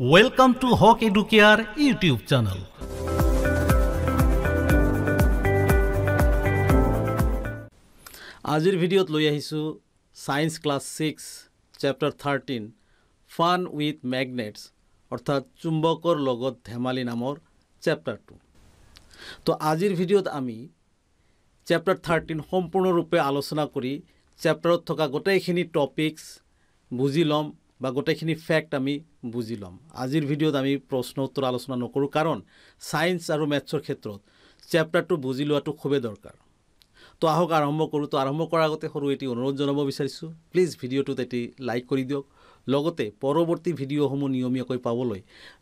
Welcome to Hawk Educare YouTube channel. আজিৰ ভিডিঅ'ত লৈ আহিছোঁ science class six chapter thirteen fun with magnets অৰ্থাৎ চুম্বকৰ লগত ধেমালি নামৰ চেপ্টাৰটো তো আজিৰ ভিডিঅ'ত আমি চেপ্টাৰ থাৰ্টিন সম্পূৰ্ণৰূপে আলোচনা কৰি চেপ্টাৰত থকা গোটেইখিনি টপিকছ বুজি ল'ম বা গোটেইখিনি ফেক্ট আমি বুজি ল'ম। আজিৰ ভিডিঅ'ত আমি প্ৰশ্ন উত্তৰ আলোচনা নকৰোঁ কাৰণ ছায়েন্স আৰু মেথছৰ ক্ষেত্ৰত চেপ্টাৰটো বুজি লোৱাটো খুবেই দৰকাৰ। তো আহক আৰম্ভ কৰোঁ। তো আৰম্ভ কৰাৰ আগতে সৰু এটি অনুৰোধ জনাব বিচাৰিছোঁ। প্লিজ ভিডিঅ'টোত এটি লাইক কৰি দিয়ক। লগতে পৰৱৰ্তী ভিডিঅ'সমূহ নিয়মীয়াকৈ পাবলৈ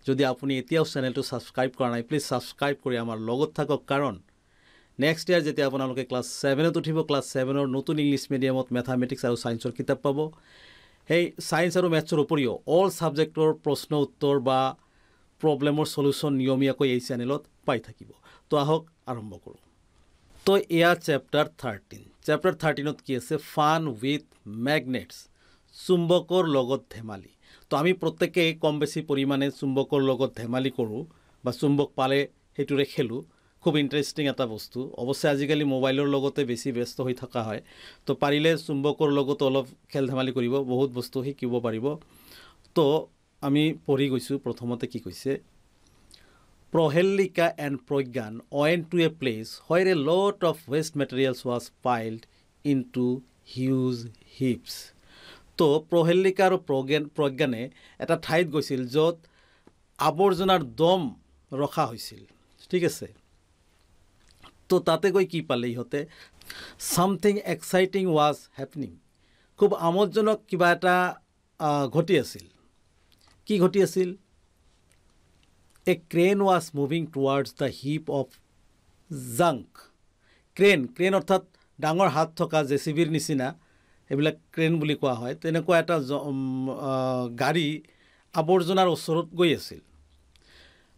যদি আপুনি এতিয়াও চেনেলটো ছাবস্ক্ৰাইব কৰা নাই প্লিজ ছাবস্ক্ৰাইব কৰি আমাৰ লগত থাকক। কাৰণ নেক্সট ইয়াৰ যেতিয়া আপোনালোকে ক্লাছ ছেভেনত উঠিব ক্লাছ ছেভেনৰ নতুন ইংলিছ মিডিয়ামত মেথামেটিক্স আৰু ছায়েন্সৰ কিতাপ পাব সেই ছায়েন্স আৰু মেথছৰ উপৰিও অল ছাবজেক্টৰ প্ৰশ্ন উত্তৰ বা প্ৰব্লেমৰ চলিউশ্যন নিয়মীয়াকৈ এই চেনেলত পাই থাকিব। তো আহক আৰম্ভ কৰোঁ। তো এয়া চেপ্টাৰ থাৰ্টিন চেপ্টাৰ থাৰ্টিনত কি আছে? ফান উইথ মেগনেটছ চুম্বকৰ লগত ধেমালি। তো আমি প্ৰত্যেকেই কম বেছি পৰিমাণে চুম্বকৰ লগত ধেমালি কৰোঁ বা চুম্বক পালে সেইটোৰে খেলোঁ। খুব ইণ্টাৰেষ্টিং এটা বস্তু। অৱশ্যে আজিকালি মোবাইলৰ লগতে বেছি ব্যস্ত হৈ থকা হয়। তো পাৰিলে চুম্বকৰ লগতো অলপ খেল ধেমালি কৰিব বহুত বস্তু শিকিব পাৰিব। তো আমি পঢ়ি গৈছোঁ প্ৰথমতে কি কৈছে Prohellica and Progyan went to a place where a lot of waste materials was piled into huge heaps. তো প্ৰহেল্লিকা আৰু প্ৰজ্ঞান প্ৰজ্ঞানে এটা ঠাইত গৈছিল য'ত আৱৰ্জনাৰ দম ৰখা হৈছিল। ঠিক আছে। তো তাতে গৈ কি পালে ইহঁতে? ছামথিং এক্সাইটিং ৱাজ হেপনিং খুব আমোদজনক কিবা এটা ঘটি আছিল। কি ঘটি আছিল? A crane was moving towards the heap of junk. Crane crane অৰ্থাৎ ডাঙৰ হাত থকা জে চি বিৰ নিচিনা এইবিলাক ক্ৰেন বুলি কোৱা হয় তেনেকুৱা এটা গাড়ী আৱৰ্জনাৰ ওচৰত গৈ আছিল।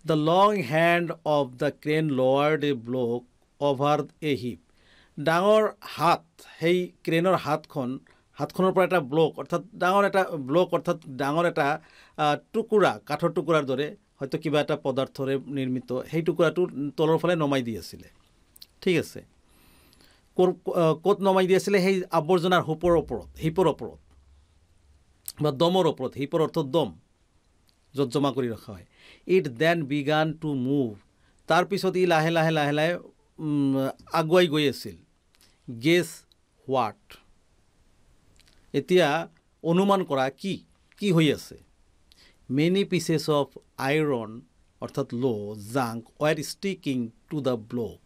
The long hand of the crane lowered a block over a heap. ডাঙৰ হাত সেই ক্ৰেনৰ হাতখন হাতখনৰ পৰা এটা ব্লক অৰ্থাৎ ডাঙৰ এটা ব্লক অৰ্থাৎ ডাঙৰ এটা টুকুৰা কাঠৰ টুকুৰাৰ দৰে হয়তো কিবা এটা পদাৰ্থৰে নিৰ্মিত সেই টুকুৰাটো তলৰ ফালে নমাই দি আছিলে। ঠিক আছে। ক'ত নমাই দি আছিলে? সেই আৱৰ্জনাৰ সোপৰ ওপৰত হিপৰ ওপৰত বা দমৰ ওপৰত হিপৰ অৰ্থ দম য'ত জমা কৰি ৰখা হয়। It then began to move তাৰপিছত ই লাহে লাহে লাহে লাহে আগুৱাই গৈ আছিল। গেছ হোৱাট এতিয়া অনুমান কৰা কি কি হৈ আছে। মেনি পিচেছ অফ আইৰণ অৰ্থাৎ ল' junk white sticking to the block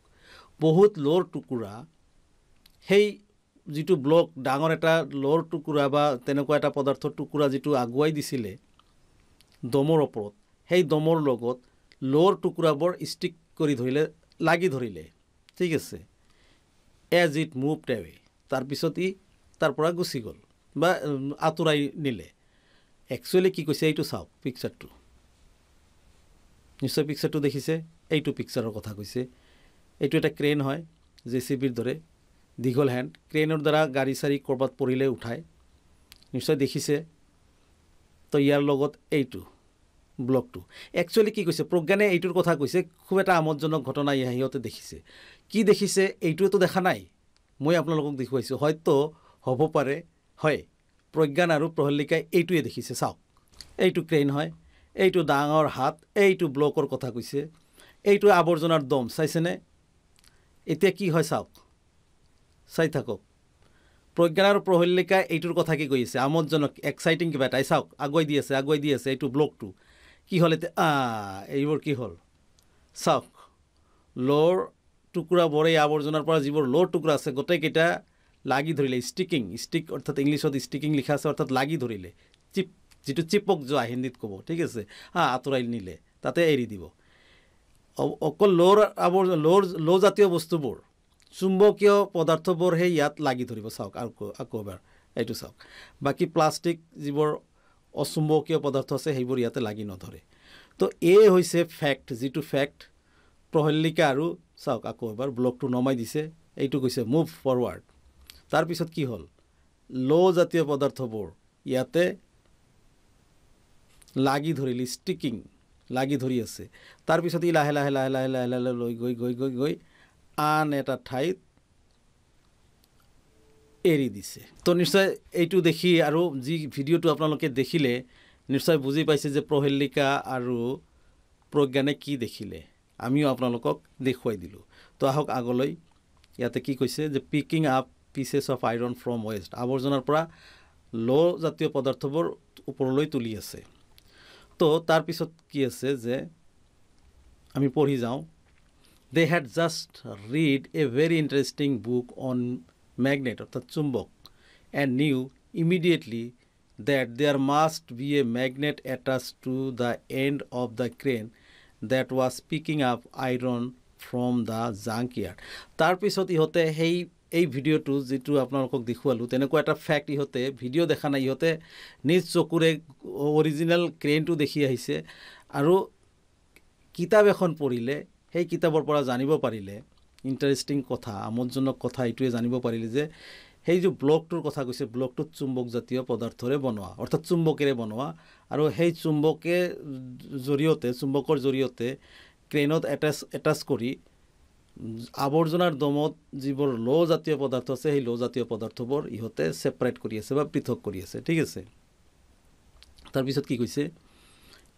বহুত ল'ৰ টুকুৰা সেই যিটো ব্লক ডাঙৰ এটা ল'ৰ টুকুৰা বা তেনেকুৱা এটা পদাৰ্থৰ টুকুৰা যিটো আগুৱাই দিছিলে দমৰ ওপৰত সেই দমৰ লগত ল'ৰ টুকুৰাবোৰ ষ্টিক কৰি ধৰিলে লাগি ধৰিলে। ঠিক আছে। As it move away. তাৰপিছত ই তাৰ পৰা গুচি গ'ল বা আঁতৰাই নিলে। একচুৱেলি কি কৈছে এইটো চাওক পিকচাৰটো নিশ্চয় পিকচাৰটো দেখিছে? এইটো পিকচাৰৰ কথা কৈছে। এইটো এটা ক্ৰেন হয় জে চি বিৰ দৰে। দীঘল হেণ্ড ক্ৰেনৰ দ্বাৰা গাড়ী চাড়ী ক'ৰবাত পৰিলে উঠায়। নিশ্চয় দেখিছে। তো ইয়াৰ লগত এইটো। ব্লকটো একচুৱেলি কি কৈছে প্ৰজ্ঞানে এইটোৰ কথা কৈছে খুব এটা আমোদজনক ঘটনা সিহঁতে দেখিছে। কি দেখিছে এইটোৱেতো দেখা নাই। মই আপোনালোকক দেখুৱাইছোঁ হয়তো হ'ব পাৰে হয়। প্ৰজ্ঞান আৰু প্ৰহল্লিকাই এইটোৱে দেখিছে চাওক। এইটো ক্ৰেইন হয় এইটো ডাঙৰ হাত এইটো ব্লকৰ কথা কৈছে এইটো আৱৰ্জনাৰ দম চাইছেনে? এতিয়া কি হয় চাওক চাই থাকক। প্ৰজ্ঞান আৰু প্ৰহল্লিকাই এইটোৰ কথা কি কৈ আছে আমোদজনক এক্সাইটিং কিবা এটা এই চাওক আগুৱাই দি আছে আগুৱাই দি আছে এইটো ব্লকটো কি হ'ল এতিয়া? এইবোৰ কি হ'ল? চাওক ল'ৰ টুকুৰাবোৰ এই আৱৰ্জনাৰ পৰা যিবোৰ ল'ৰ টুকুৰা আছে গোটেইকেইটা লাগি ধৰিলে ষ্টিকিং ষ্টিক অৰ্থাৎ ইংলিছত ষ্টিকিং লিখা আছে অৰ্থাৎ লাগি ধৰিলে। চিপ যিটো চিপক যোৱা হিন্দীত ক'ব ঠিক আছে? হা আঁতৰাই নিলে তাতে এৰি দিব। অকল ল'ৰ আৱৰ ল'ৰ ল' জাতীয় বস্তুবোৰ চুম্বকীয় পদাৰ্থবোৰ সেই ইয়াত লাগি ধৰিব চাওক আকৌ আকৌ এবাৰ এইটো চাওক। বাকী প্লাষ্টিক যিবোৰ অচুম্বকীয় পদাৰ্থ আছে সেইবোৰ ইয়াতে লাগি নধৰে তো এই হৈছে ফেক্ট যিটো ফেক্ট প্ৰহল্লিকা আৰু চাওক আকৌ এবাৰ ব্লকটো নমাই দিছে এইটো কৈছে মুভ ফৰৱাৰ্ড তাৰপিছত কি হ'ল ল' জাতীয় পদাৰ্থবোৰ ইয়াতে লাগি ধৰিলে ষ্টিকিং লাগি ধৰি আছে তাৰপিছত ই লাহে লাহে লাহে লাহে লাহে লাহে লৈ গৈ গৈ গৈ গৈ আন এটা ঠাইত এৰি দিছে। তো নিশ্চয় এইটো দেখি আৰু যি ভিডিঅ'টো আপোনালোকে দেখিলে নিশ্চয় বুজি পাইছে যে প্ৰহেলিকা আৰু প্ৰজ্ঞানে কি দেখিলে। আমিও আপোনালোকক দেখুৱাই দিলোঁ। তো আহক আগলৈ ইয়াতে কি কৈছে যে picking up pieces of iron from waste আৱৰ্জনাৰ পৰা ল' জাতীয় পদাৰ্থবোৰ ওপৰলৈ তুলি আছে। তো তাৰপিছত কি আছে যে আমি পঢ়ি যাওঁ। They had just read a very interesting book on magnet অৰ্থাৎ চুম্বক। And knew immediately that there must be a magnet attached to the end of the crane that was picking up iron from the junkyard তাৰপিছত ইহঁতে সেই এই ভিডিঅ'টো যিটো আপোনালোকক দেখুৱালোঁ তেনেকুৱা এটা ফেক্ট ইহঁতে ভিডিঅ' দেখা নাই। ইহঁতে নিজ চকুৰে অৰিজিনেল ক্ৰেইনটো দেখি আহিছে। আৰু কিতাপ এখন পঢ়িলে সেই কিতাপৰ পৰা জানিব পাৰিলে ইণ্টাৰেষ্টিং কথা আমোদজনক কথা এইটোৱে জানিব পাৰিলে যে সেই যে ব্লকটোৰ কথা কৈছে ব্লকটোত চুম্বকজাতীয় পদাৰ্থৰে বনোৱা অৰ্থাৎ চুম্বকেৰে বনোৱা আৰু সেই চুম্বকে জৰিয়তে চুম্বকৰ জৰিয়তে ক্ৰেইনত এটাচ এটাচ কৰি আৱৰ্জনাৰ দমত যিবোৰ ল' জাতীয় পদাৰ্থ আছে সেই ল' জাতীয় পদাৰ্থবোৰ ইহঁতে ছেপাৰেট কৰি আছে বা পৃথক কৰি আছে ঠিক আছে? তাৰপিছত কি কৈছে?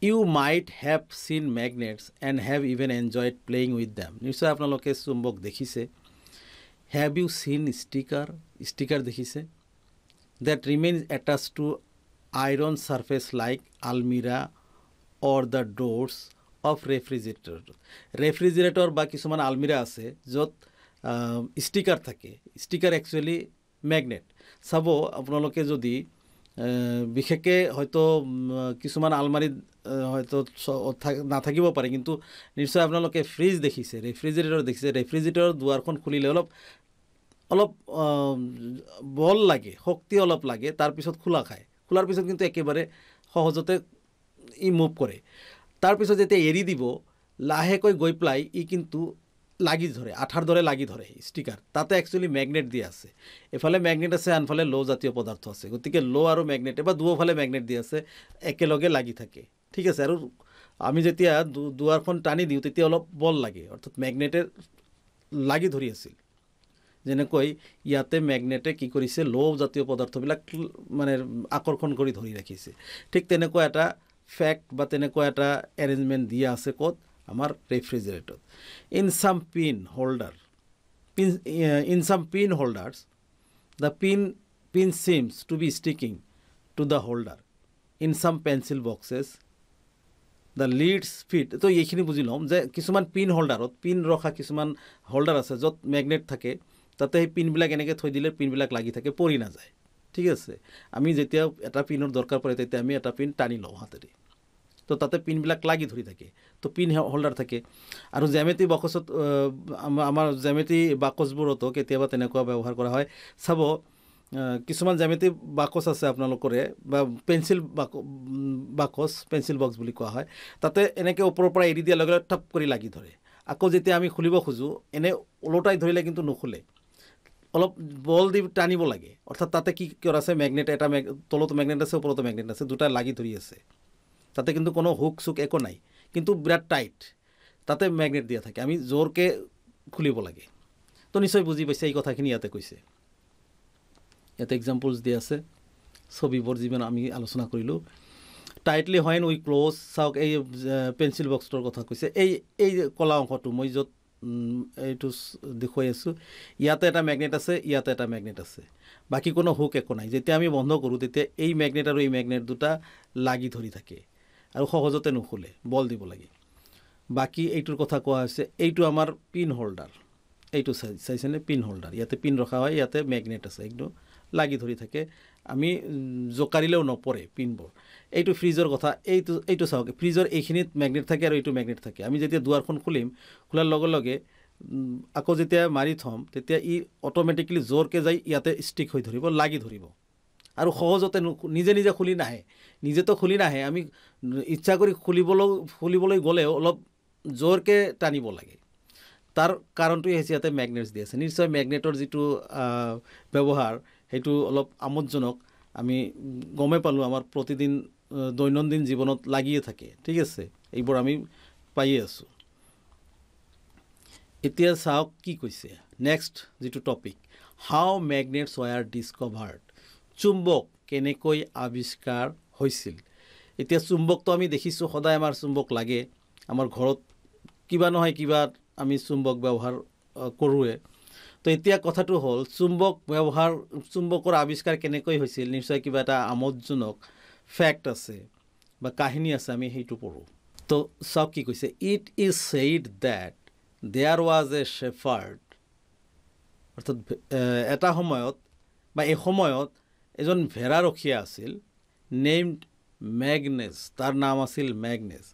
You might have seen magnets and have even enjoyed playing with them নিশ্চয় আপোনালোকে চুম্বক দেখিছে। Have you seen sticker sticker দেখিছে। That remains attach to iron surfaces like আলমিৰা or the doors of refrigerator refrigerator বা কিছুমান আলমিৰা আছে য'ত ষ্টিকাৰ থাকে। ষ্টিকাৰ একচুৱেলি মেগনেট চাব আপোনালোকে যদি বিশেষকৈ হয়তো কিছুমান আলমাৰীত হয়তো নাথাকিব পাৰে কিন্তু নিশ্চয় আপোনালোকে ফ্ৰিজ দেখিছে ৰেফ্ৰিজেৰেটৰ দেখিছে ৰেফ্ৰিজেৰেটৰৰ দুৱাৰখন খুলিলে অলপ অলপ বল লাগে শক্তি অলপ লাগে তাৰপিছত খোলা খায়। খোলাৰ পিছত কিন্তু একেবাৰে সহজতে ই মুভ কৰে। তাৰপিছত যেতিয়া এৰি দিব লাহেকৈ গৈ পেলাই ই কিন্তু লাগি ধৰে আঠাৰ দৰে লাগি ধৰে ষ্টিকাৰ তাতে একচুৱেলি মেগনেট দিয়া আছে। এফালে মেগনেট আছে আনফালে ল' জাতীয় পদাৰ্থ আছে। গতিকে ল' আৰু মেগনেটে বা দুয়োফালে মেগনেট দিয়া আছে একেলগে লাগি থাকে। ঠিক আছে আৰু আমি যেতিয়া দুৱাৰখন টানি দিওঁ তেতিয়া অলপ বল লাগে। অৰ্থাৎ মেগনেটে লাগি ধৰি আছিল। যেনেকৈ ইয়াতে মেগনেটে কি কৰিছে ল' জাতীয় পদাৰ্থবিলাক মানে আকৰ্ষণ কৰি ধৰি ৰাখিছে। ঠিক তেনেকুৱা এটা ফেক্ট বা তেনেকুৱা এটা এৰেঞ্জমেণ্ট দিয়া আছে ক'ত? আমাৰ ৰেফ্ৰিজেৰেটত in some pin holder pin in some pin holders the pin pin seems to be sticking to the holder in some pencil boxes the lids fit তো এইখিনি বুজি ল'ম যে কিছুমান পিন হোল্ডাৰত পিন ৰখা কিছুমান হোল্ডাৰ আছে য'ত মেগনেট থাকে তাতে সেই পিনবিলাক এনেকৈ থৈ দিলে পিনবিলাক লাগি থাকে পৰি নাযায়। ঠিক আছে? আমি যেতিয়া এটা পিনৰ দৰকাৰ পৰে তেতিয়া আমি এটা পিন টানি লওঁ হাতেৰে তো তাতে পিনবিলাক লাগি ধৰি থাকে তো পিন হোল্ডাৰ থাকে। আৰু জেমেটি বাকচত আমাৰ জেমেটি বাকচবোৰতো কেতিয়াবা তেনেকুৱা ব্যৱহাৰ কৰা হয়। চাব কিছুমান জেমেটি বাকচ আছে আপোনালোকৰে বা পেঞ্চিল বাক বাকচ পেঞ্চিল বক্স বুলি কোৱা হয়। তাতে এনেকৈ ওপৰৰ পৰা এৰি দিয়াৰ লগে লগে টপ কৰি লাগি ধৰে। আকৌ যেতিয়া আমি খুলিব খোজোঁ এনে ওলোটাই ধৰিলে কিন্তু নুখুলে। অলপ বল দি টানিব লাগে। অৰ্থাৎ তাতে কি কৰা আছে মেগনেট এটা মেগ তলতো মেগনেট আছে ওপৰতো মেগনেট আছে দুটা লাগি ধৰি আছে। তাতে কিন্তু কোনো হুক চুক একো নাই। কিন্তু বিৰাট টাইট তাতে মেগনেট দিয়া থাকে। আমি জোৰকৈ খুলিব লাগে। তো নিশ্চয় বুজি পাইছে এই কথাখিনি ইয়াতে কৈছে। ইয়াতে এক্সাম্পলছ দিয়া আছে। ছবিবোৰ যিমান আমি আলোচনা কৰিলোঁ। টাইটলি হয় উই ক্ল'জ চাওক এই পেঞ্চিল বক্সটোৰ কথা কৈছে। এই এই কলা অংশটো মই য'ত এইটো দেখুৱাই আছোঁ। ইয়াতে এটা মেগনেট আছে ইয়াতে এটা মেগনেট আছে। বাকী কোনো হুক একো নাই। যেতিয়া আমি বন্ধ কৰোঁ তেতিয়া এই মেগনেট আৰু এই মেগনেট দুটা লাগি ধৰি থাকে। আৰু সহজতে নুখুলে বল দিব লাগে। বাকী এইটোৰ কথা কোৱা হৈছে এইটো আমাৰ পিন হোল্ডাৰ এইটো চাই চাইছেনে? পিন হোল্ডাৰ ইয়াতে পিন ৰখা হয় ইয়াতে মেগনেট আছে একদম লাগি ধৰি থাকে। আমি জোকাৰিলেও নপৰে পিনবোৰ এইটো ফ্ৰিজৰ কথা এইটো এইটো চাওক ফ্ৰিজৰ এইখিনিত মেগনেট থাকে আৰু এইটো মেগনেট থাকে। আমি যেতিয়া দুৱাৰখন খুলিম খোলাৰ লগে লগে আকৌ যেতিয়া মাৰি থ'ম তেতিয়া ই অট'মেটিকেলি জোৰকৈ যাই ইয়াতে ষ্টিক হৈ ধৰিব লাগি ধৰিব। আৰু সহজতে নিজে নিজে খুলি নাহে। নিজেতো খুলি নাহে আমি ইচ্ছা কৰি খুলিবলৈ খুলিবলৈ গ'লেও অলপ জোৰকৈ টানিব লাগে। তাৰ কাৰণটোৱে হৈছে ইয়াতে মেগনেটছ দি আছে। নিশ্চয় মেগনেটৰ যিটো ব্যৱহাৰ সেইটো অলপ আমোদজনক। আমি গমেই পালোঁ আমাৰ প্ৰতিদিন দৈনন্দিন জীৱনত লাগিয়ে থাকে। ঠিক আছে এইবোৰ আমি পায়ে আছোঁ। এতিয়া চাওক কি কৈছে। নেক্সট যিটো topic how magnets were discovered চুম্বক কেনেকৈ আৱিষ্কাৰ হৈছিল? এতিয়া চুম্বকটো আমি দেখিছোঁ সদায় আমাৰ চুম্বক লাগে। আমাৰ ঘৰত কিবা নহয় কিবা আমি চুম্বক ব্যৱহাৰ কৰোঁৱে। তো এতিয়া কথাটো হ'ল চুম্বক ব্যৱহাৰ চুম্বকৰ আৱিষ্কাৰ কেনেকৈ হৈছিল? নিশ্চয় কিবা এটা আমোদজনক ফেক্ট আছে বা কাহিনী আছে আমি সেইটো পঢ়োঁ। তো চাওক কি কৈছে it is said that there was a shepherd অৰ্থাৎ এটা সময়ত বা এই সময়ত এজন ভেড়াৰখীয়া আছিল নেইমড মেগনেছ তাৰ নাম আছিল Magnes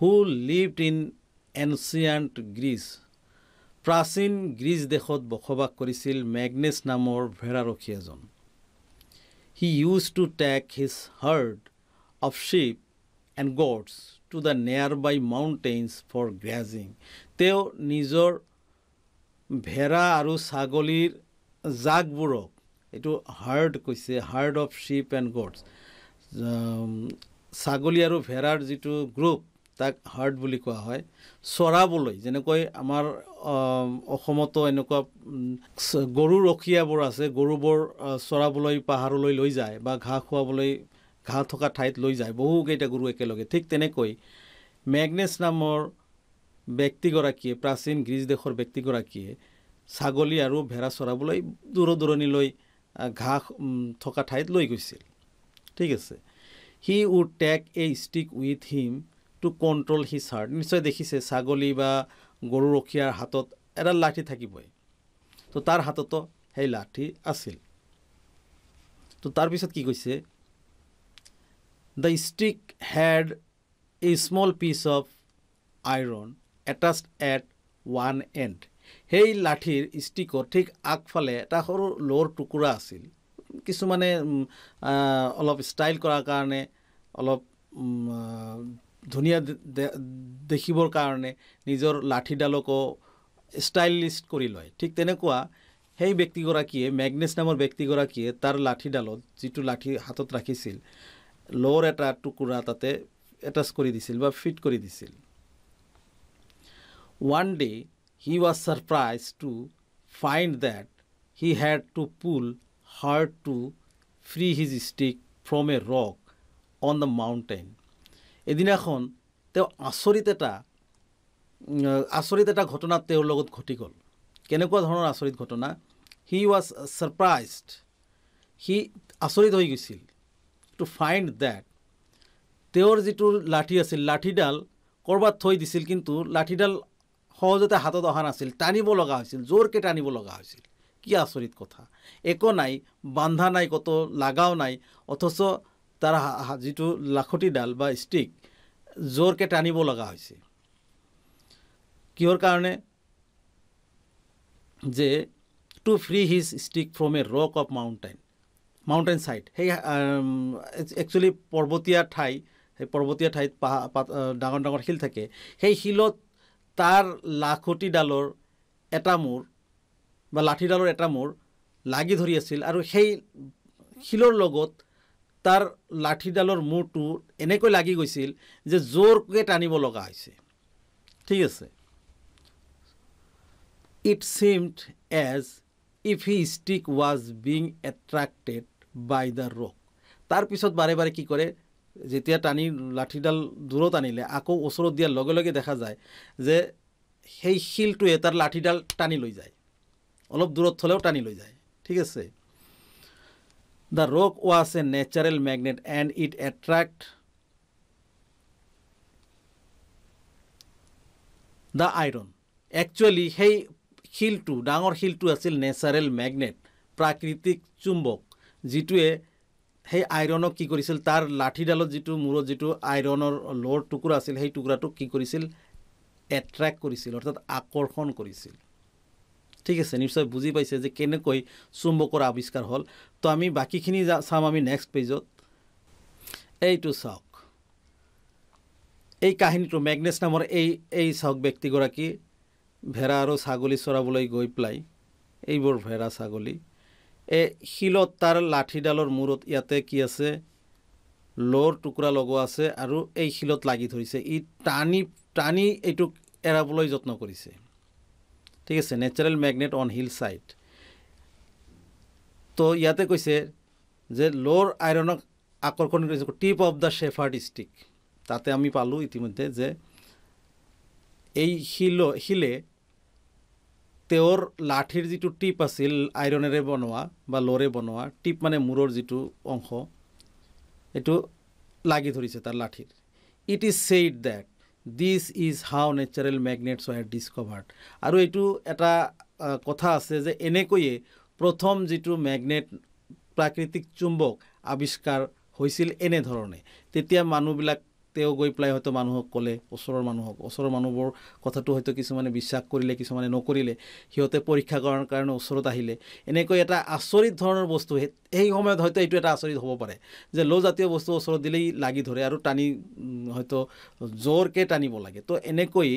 who lived in ancient Greece প্ৰাচীন গ্ৰীচ দেশত বসবাস কৰিছিল মেগনেছ নামৰ ভেড়াৰখীয়াজন he use to take his herd of sheep and goats to the nearby mountains for grazing তেওঁ নিজৰ ভেড়া আৰু ছাগলীৰ জাকবোৰক এইটো হাৰ্ড কৈছে herd of sheep and goats ছাগলী আৰু ভেড়াৰ যিটো গ্ৰুপ তাক হাৰ্ড বুলি কোৱা হয়। চৰাবলৈ যেনেকৈ আমাৰ আম, অসমতো এনেকুৱা গৰু ৰখীয়াবোৰ আছে গৰুবোৰ চৰাবলৈ পাহাৰলৈ লৈ যায় বা ঘাঁহ খুৱাবলৈ ঘাঁহ থকা ঠাইত লৈ যায়। বহুকেইটা গৰু একেলগে। ঠিক তেনেকৈ মেগনেছ নামৰ ব্যক্তিগৰাকীয়ে প্ৰাচীন গ্ৰীচ দেশৰ ব্যক্তিগৰাকীয়ে ছাগলী আৰু ভেড়া চৰাবলৈ দূৰ দূৰণিলৈ ঘাঁহ থকা ঠাইত লৈ গৈছিল। ঠিক আছে। He would take a stick with him to control his heart নিশ্চয় দেখিছে ছাগলী বা গৰু ৰখীয়াৰ হাতত এডাল লাঠি থাকিবই। তো তাৰ হাততো সেই লাঠি আছিল। তো তাৰপিছত কি কৈছে? The stick had a small piece of iron attached at one end সেই লাঠিৰ ষ্টিকৰ ঠিক আগফালে এটা সৰু লোৰ টুকুৰা আছিল। কিছুমানে অলপ ষ্টাইল কৰাৰ কাৰণে অলপ ধুনীয়া দেখিবৰ কাৰণে নিজৰ লাঠিডালকো ষ্টাইলিছ কৰি লয়। ঠিক তেনেকুৱা সেই ব্যক্তিগৰাকীয়ে মেগনেছ নামৰ ব্যক্তিগৰাকীয়ে তাৰ লাঠিডালত যিটো লাঠি হাতত ৰাখিছিল লোৰ এটা টুকুৰা তাতে এটাচ কৰি দিছিল বা ফিট কৰি দিছিল। One day he was surprised to find that he had to pull hard to free his stick from a rock on the mountain. এদিনাখন তেওঁ আচৰিত এটা আচৰিত এটা ঘটনা তেওঁৰ লগত ঘটি গ'ল কেনেকুৱা ধৰণৰ আচৰিত ঘটনা হি ৱাজ ছাৰপ্ৰাইজড সি আচৰিত হৈ গৈছিল টু ফাইণ্ড ডেট তেওঁৰ যিটো লাঠি আছিল লাঠিডাল ক'ৰবাত থৈ দিছিল কিন্তু লাঠিডাল সহজতে হাতত অহা নাছিল টানিব লগা হৈছিল জোৰকৈ টানিব লগা হৈছিল। কি আচৰিত কথা। একো নাই বান্ধা নাই কত লাগাও নাই অথচ তাৰ যিটো লাখুটিডাল বা ষ্টিক জোৰকৈ টানিব লগা হৈছে। কিহৰ কাৰণে? যে to free his stick from a rock of mountain mountain side সেই একচুৱেলি পৰ্বতীয়া ঠাই সেই পৰ্বতীয়া ঠাইত পাহা ডাঙৰ ডাঙৰ শিল থাকে। সেই শিলত তাৰ লাখুটিডালৰ এটা মূৰ বা লাঠিডালৰ এটা মূৰ লাগি ধৰি আছিল আৰু সেই শিলৰ লগত তাৰ লাঠিডালৰ মূৰটো এনেকৈ লাগি গৈছিল যে জোৰকৈ টানিব লগা হৈছে। ঠিক আছে? It seemed as if he stick was being attracted by the rock তাৰপিছত বাৰে বাৰে কি কৰে? যেতিয়া টানি লাঠিডাল দূৰত আনিলে আকৌ ওচৰত দিয়াৰ লগে লগে দেখা যায় যে সেই শিলটোৱে তাৰ লাঠিডাল টানি লৈ যায়। অলপ দূৰত থ'লেও টানি লৈ যায়। ঠিক আছে? The rock was a natural magnet and it attract the iron actually সেই শিলটো ডাঙৰ শিলটো আছিল নেচাৰেল মেগনেট প্ৰাকৃতিক চুম্বক যিটোৱে সেই আইৰণক কি কৰিছিল? তাৰ লাঠিডালত যিটো মূৰত যিটো আইৰণৰ লোৰ টুকুৰা আছিল সেই টুকুৰাটোক কি কৰিছিল? এট্ৰেক্ট কৰিছিল অৰ্থাৎ আকৰ্ষণ কৰিছিল। ঠিক আছে নিশ্চয় বুজি পাইছে যে কেনেকৈ চুম্বকৰ আৱিষ্কাৰ হ'ল। তো আমি বাকীখিনি চাম আমি নেক্সট পেজত এইটো চাওক। এই কাহিনীটো মেগনেছ নামৰ এই এই চাওক ব্যক্তিগৰাকী ভেড়া আৰু ছাগলী চৰাবলৈ গৈ পেলাই এইবোৰ ভেড়া ছাগলী এই শিলত তাৰ লাঠিডালৰ মূৰত ইয়াতে কি আছে? লৰ টুকুৰা লগোৱা আছে আৰু এই শিলত লাগি ধৰিছে। ই টানি টানি এইটোক এৰাবলৈ যত্ন কৰিছে। ঠিক আছে natural magnet on hill side তো ইয়াতে কৈছে যে লৰ আইৰণক আকৰ্ষণ কৰিছে tip of the shepherd stick তাতে আমি পালোঁ ইতিমধ্যে যে এই শিল শিলে তেওঁৰ লাঠিৰ যিটো টিপ আছিল আইৰণেৰে বনোৱা বা লৰে বনোৱা টিপ মানে মূৰৰ যিটো অংশ এইটো লাগি ধৰিছে তাৰ লাঠিৰ it is said that this is how natural magnets were discovered আৰু এইটো এটা কথা আছে যে এনেকৈয়ে প্ৰথম যিটো মেগনেট প্ৰাকৃতিক চুম্বক আৱিষ্কাৰ হৈছিল এনেধৰণে। তেতিয়া মানুহবিলাক তেওঁ গৈ পেলাই হয়তো মানুহক ক'লে ওচৰৰ মানুহক। ওচৰৰ মানুহবোৰ কথাটো হয়তো কিছুমানে বিশ্বাস কৰিলে কিছুমানে নকৰিলে সিহঁতে পৰীক্ষা কৰাৰ কাৰণে ওচৰত আহিলে। এনেকৈ এটা আচৰিত ধৰণৰ বস্তু সেই সময়ত হয়তো এইটো এটা আচৰিত হ'ব পাৰে যে ল' জাতীয় বস্তু ওচৰত দিলেই লাগি ধৰে আৰু টানি হয়তো জোৰকৈ টানিব লাগে। তো এনেকৈ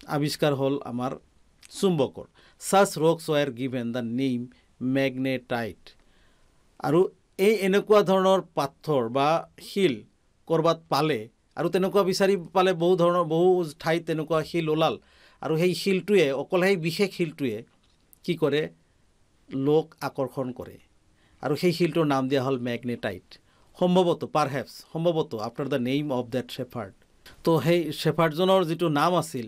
আৱিষ্কাৰ হ'ল আমাৰ চুম্বকৰ। Such rocks were given the name magnetite. আৰু এই এনেকুৱা ধৰণৰ পাথৰ বা শিল ক'ৰবাত পালে আৰু তেনেকুৱা বিচাৰি পালে বহু ধৰণৰ বহু ঠাইত তেনেকুৱা শিল ওলাল। আৰু সেই শিলটোৱে অকল সেই বিশেষ শিলটোৱে কি কৰে? লোক আকৰ্ষণ কৰে। আৰু সেই শিলটোৰ নাম দিয়া হ'ল মেগনেটাইট। সম্ভৱতঃ পাৰহেপছ সম্ভৱতঃ after the name of that shepherd তো সেই শ্বেফাৰ্ডজনৰ যিটো নাম আছিল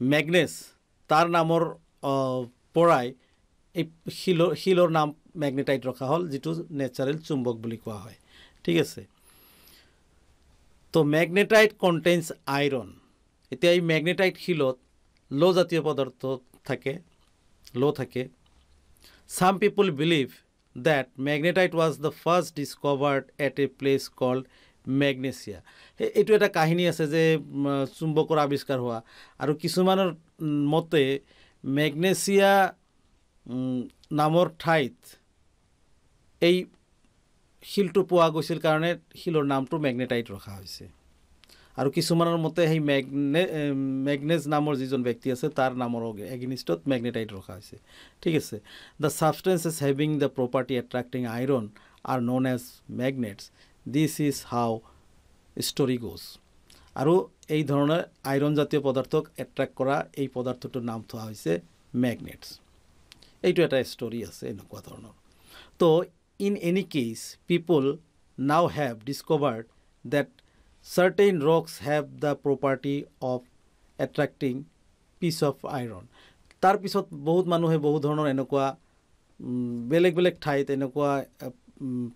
মেগনেছ তাৰ নামৰ পৰাই এই শিলৰ শিলৰ নাম মেগনেটাইট ৰখা হ'ল যিটো নেচাৰেল চুম্বক বুলি কোৱা হয়। ঠিক আছে? তো মেগনেটাইট কণ্টেইনছ আইৰণ। এতিয়া এই মেগনেটাইট শিলত ল' জাতীয় পদাৰ্থ থাকে ল' থাকে। Some people believe that magnetite was the first discovered at a place called Magnesia এইটো এটা কাহিনী আছে যে চুম্বকৰ আৱিষ্কাৰ হোৱা। আৰু কিছুমানৰ মতে মেগনেছিয়া নামৰ ঠাইত এই শিলটো পোৱা গৈছিল কাৰণে শিলৰ নামটো মেগনেটাইট ৰখা হৈছে। আৰু কিছুমানৰ মতে সেই মেগনে মেগনেজ নামৰ যিজন ব্যক্তি আছে তাৰ নামৰ এগেনিষ্টত মেগনেটাইট ৰখা হৈছে। ঠিক আছে। The substances having the property attracting iron are known as magnets. This is how story goes. আৰু এই ধৰণৰ আইৰণ জাতীয় পদাৰ্থক এট্ৰেক্ট কৰা এই পদাৰ্থটোৰ নাম থোৱা হৈছে মেগনেটছ। এইটো এটা ষ্টৰি আছে এনেকুৱা ধৰণৰ। তো in any case people now have discovered that certain rocks have the property of attracting piece of iron তাৰপিছত বহুত মানুহে বহুত ধৰণৰ এনেকুৱা বেলেগ বেলেগ ঠাইত এনেকুৱা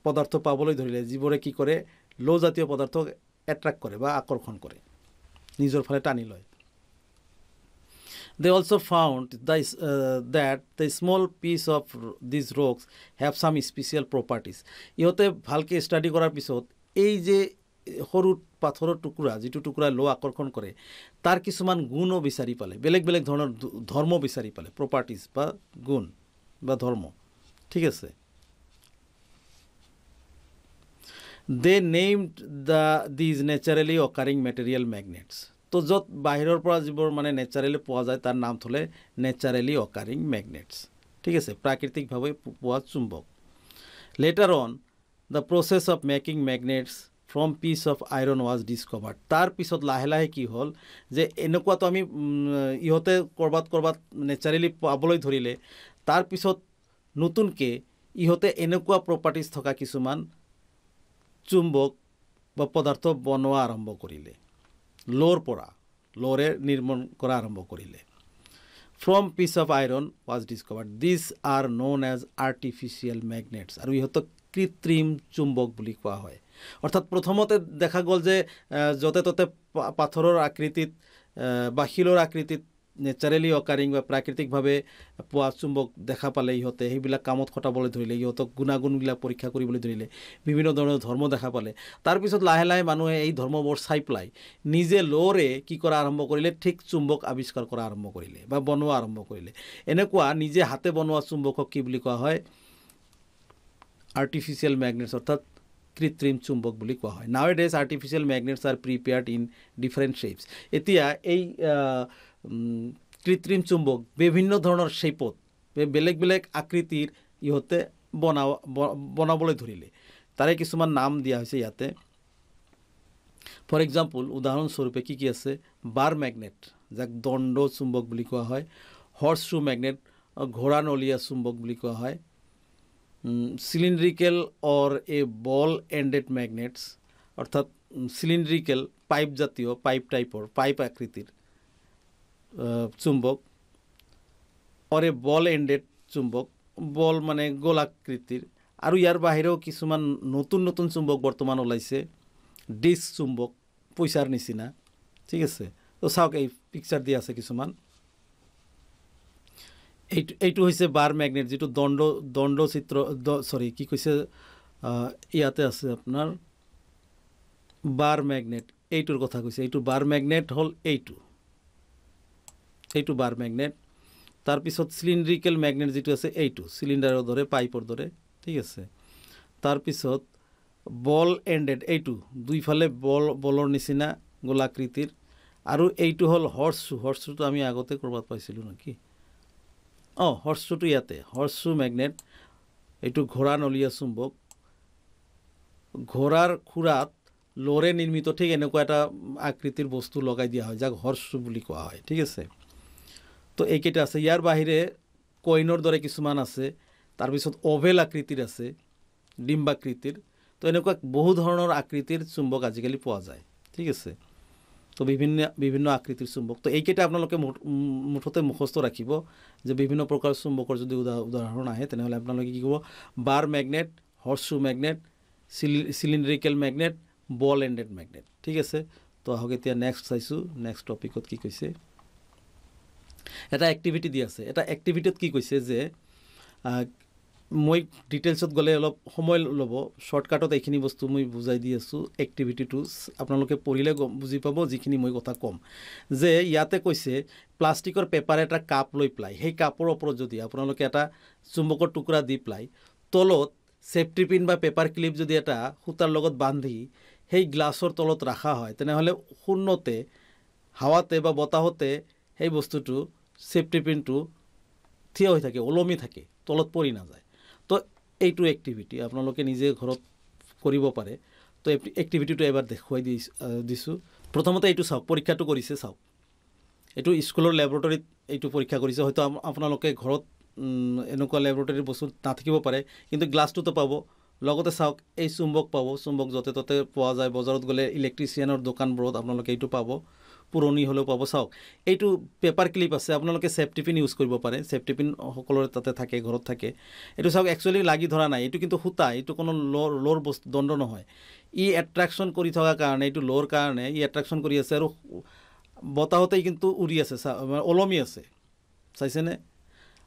পদাৰ্থ পাবলৈ ধৰিলে যিবোৰে কি কৰে ল' জাতীয় পদাৰ্থক এট্ৰেক্ট কৰে বা আকৰ্ষণ কৰে নিজৰ ফালে টানি লয় They also found this, uh, that the small piece of these rocks have some special properties. ইহঁতে ভালকৈ ষ্টাডি কৰাৰ পিছত এই যে সৰু পাথৰৰ টুকুৰা যিটো টুকুৰা ল আকৰ্ষণ কৰে তাৰ কিছুমান গুণো বিচাৰি পালে। বেলেগ বেলেগ ধৰণৰ ধৰ্ম বিচাৰি পালে। প্ৰপাৰ্টিজ বা গুণ বা ধৰ্ম। ঠিক আছে? They named the these naturally occurring material magnets তো য'ত বাহিৰৰ পৰা যিবোৰ মানে নেচাৰেলি পোৱা যায় তাৰ নাম থ'লে নেচাৰেলি অকাৰিং মেগনেটছ। ঠিক আছে প্ৰাকৃতিকভাৱে পোৱা চুম্বক। Later on the process of making magnets from piece of iron was discovered তাৰপিছত লাহে লাহে কি হ'ল যে এনেকুৱাতো আমি ইহঁতে ক'ৰবাত ক'ৰবাত নেচাৰেলি পাবলৈ ধৰিলে তাৰপিছত নতুনকৈ ইহঁতে এনেকুৱা প্ৰপাৰ্টিজ থকা কিছুমান চুম্বক বা পদাৰ্থ বনোৱা আৰম্ভ কৰিলে। ল'ৰ পৰা ল'ৰে নিৰ্মাণ কৰা আৰম্ভ কৰিলে। From piece of iron was discovered this are known as artificial magnets আৰু ইহঁতক কৃত্ৰিম চুম্বক বুলি কোৱা হয়। অৰ্থাৎ প্ৰথমতে দেখা গ'ল যে য'তে ত'তে পাথৰৰ আকৃতিত বা শিলৰ আকৃতিত নেচাৰেলি অকাৰিং বা প্ৰাকৃতিকভাৱে পোৱা চুম্বক দেখা পালে ইহঁতে সেইবিলাক কামত খটাবলৈ ধৰিলে ইহঁতক গুণাগুণবিলাক পৰীক্ষা কৰিবলৈ ধৰিলে বিভিন্ন ধৰণৰ ধৰ্ম দেখা পালে। তাৰপিছত লাহে লাহে মানুহে এই ধৰ্মবোৰ চাই পেলাই নিজে ল'ৰে কি কৰা আৰম্ভ কৰিলে ঠিক চুম্বক আৱিষ্কাৰ কৰা আৰম্ভ কৰিলে বা বনোৱা আৰম্ভ কৰিলে। এনেকুৱা নিজে হাতে বনোৱা চুম্বকক কি বুলি কোৱা হয়? আৰ্টিফিচিয়েল মেগনেটছ অৰ্থাৎ কৃত্ৰিম চুম্বক বুলি কোৱা হয়। Nowadays artificial magnets are prepared in different shapes এতিয়া এই কৃত্ৰিম চুম্বক, বিভিন্ন ধৰণৰ শ্বেপত বেলেগ বেলেগ আকৃতিৰ ইহঁতে বনাব বনাবলৈ ধৰিলে। তাৰে কিছুমান নাম দিয়া হৈছে ইয়াতে। ফৰ এক্সাম্পল উদাহৰণস্বৰূপে কি কি আছে? বাৰ মেগনেট যাক দণ্ড চুম্বক বুলি কোৱা হয়। হৰ্চ শ্বু মেগনেট ঘোঁৰা নলীয়া চুম্বক বুলি কোৱা হয়। Cylindrical or a ball ended magnets অৰ্থাৎ চিলিণ্ড্ৰিকেল পাইপ জাতীয়, পাইপ টাইপৰ, পাইপ আকৃতিৰ। চুম্বক অৰ বল এণ্ডেড চুম্বক বল মানে গোলাকৃতিৰ। আৰু ইয়াৰ বাহিৰেও কিছুমান নতুন নতুন চুম্বক বৰ্তমান ওলাইছে। ডিস্ক চুম্বক পইচাৰ নিচিনা। ঠিক আছে? তো চাওক এই পিকচাৰ দিয়া আছে কিছুমান। এইটো এইটো হৈছে বাৰ মেগনেট যিটো দণ্ড দণ্ড চিত্ৰ চৰি কি কৈছে ইয়াতে আছে আপোনাৰ। বাৰ মেগনেট এইটোৰ কথা কৈছে। এইটো বাৰ মেগনেট হ'ল এইটো। এইটো বাৰ মেগনেট। তাৰপিছত চিলিণ্ড্ৰিকেল মেগনেট যিটো আছে এইটো চিলিণ্ডাৰৰ দৰে পাইপৰ দৰে ঠিক আছে। তাৰপিছত বল এণ্ডেড এইটো দুইফালে বল বলৰ নিচিনা গোলাকৃতিৰ। আৰু এইটো হ'ল হৰ্চ শ্বু হৰ্চ শ্বুটো আমি আগতে ক'ৰবাত পাইছিলোঁ নেকি? অঁ হৰ্চ শ্বুটো ইয়াতে হৰ্চ শ্বু মেগনেট এইটো ঘোঁৰা নলীয়া চুম্বক। ঘোঁৰাৰ খুৰাত লৰে নিৰ্মিত ঠিক এনেকুৱা এটা আকৃতিৰ বস্তু লগাই দিয়া হয় যাক হৰ্চ শ্বু বুলি কোৱা হয় ঠিক আছে। তো এইকেইটা আছে। ইয়াৰ বাহিৰে কইনৰ দৰে কিছুমান আছে। তাৰপিছত অভেল আকৃতিৰ আছে ডিম্বাকৃতিৰ তো এনেকুৱা বহু ধৰণৰ আকৃতিৰ চুম্বক আজিকালি পোৱা যায়। ঠিক আছে? তো বিভিন্ন বিভিন্ন আকৃতিৰ চুম্বক। তো এইকেইটা আপোনালোকে মুঠতে মুখস্থ ৰাখিব যে বিভিন্ন প্ৰকাৰৰ চুম্বকৰ যদি উদা উদাহৰণ আহে তেনেহ'লে আপোনালোকে কি ক'ব bar magnet horse magnet chilli cylindrical magnet ball ended magnet. ঠিক আছে? তো আহক এতিয়া নেক্সট চাইছোঁ। নেক্সট টপিকত কি কৈছে? এটা এক্টিভিটি দি আছে। এটা এক্টিভিটিত কি কৈছে যে মই ডিটেইলছত গ'লে অলপ সময় ল'ব শ্বৰ্টকাটত এইখিনি বস্তু মই বুজাই দি আছোঁ এক্টিভিটিটো আপোনালোকে পঢ়িলে বুজি পাব যিখিনি মই কথা ক'ম। যে ইয়াতে কৈছে প্লাষ্টিকৰ পেপাৰ এটা কাপ লৈ পেলাই সেই কাপৰ ওপৰত যদি আপোনালোকে এটা চুম্বকৰ টুকুৰা দি পেলাই তলত ছেফটি পিন বা পেপাৰ ক্লিপ যদি এটা সূতাৰ লগত বান্ধি সেই গ্লাছৰ তলত ৰখা হয় তেনেহ'লে শূন্যতে হাৱাতে বা বতাহতে সেই বস্তুটো ছেফটি পিনটো থিয় হৈ থাকে ওলমি থাকে তলত পৰি নাযায়। তো এইটো এক্টিভিটি আপোনালোকে নিজে ঘৰত কৰিব পাৰে। তো এক্টিভিটিটো এবাৰ দেখুৱাই দি দিছোঁ। প্ৰথমতে এইটো চাওক পৰীক্ষাটো কৰিছে চাওক। এইটো স্কুলৰ লেবৰেটৰীত এইটো পৰীক্ষা কৰিছে। হয়তো আপোনালোকে ঘৰত এনেকুৱা লেবৰেটৰীৰ বস্তু নাথাকিব পাৰে কিন্তু গ্লাছটোতো পাব। লগতে চাওক এই চুম্বক পাব। চুম্বক য'তে ত'তে পোৱা যায়। বজাৰত গ'লে ইলেক্ট্ৰিচিয়ানৰ দোকানবোৰত আপোনালোকে এইটো পাব। পুৰণি হ'লেও পাব। চাওক এইটো পেপাৰ ক্লিপ আছে আপোনালোকে ছেফটি পিন ইউজ কৰিব পাৰে। ছেফটি পিন সকলোৰে তাতে থাকে ঘৰত থাকে। এইটো চাওক একচুৱেলি লাগি ধৰা নাই। এইটো কিন্তু সূতা এইটো কোনো লৰ লৰ বস্তু দণ্ড নহয়। ই এট্ৰেকশ্যন কৰি থকাৰ কাৰণে এইটো ল'ৰ কাৰণে ই এট্ৰেকশ্যন কৰি আছে আৰু বতাহতেই কিন্তু উৰি আছে ওলমি আছে। চাইছেনে?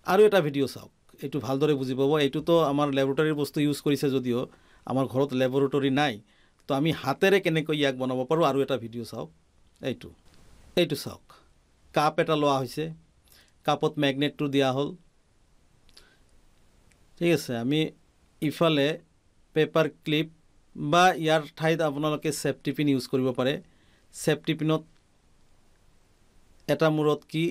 আৰু এটা ভিডিঅ' চাওক এইটো ভালদৰে বুজি পাব। এইটোতো আমাৰ লেবৰেটৰীৰ বস্তু ইউজ কৰিছে যদিও আমাৰ ঘৰত লেবৰেটৰী নাই। তো আমি হাতেৰে কেনেকৈ ইয়াক বনাব পাৰোঁ আৰু এটা ভিডিঅ' চাওক। এইটো। এইটো চাওক। কাপ এটা লোৱা হৈছে। কাপত মেগনেটটো দিয়া হ'ল। ঠিক আছে আমি ইফালে পেপাৰ ক্লিপ বা ইয়াৰ ঠাইত আপোনালোকে ছেফটি পিন ইউজ কৰিব পাৰে। ছেফটি পিনত এটা মূৰত কি?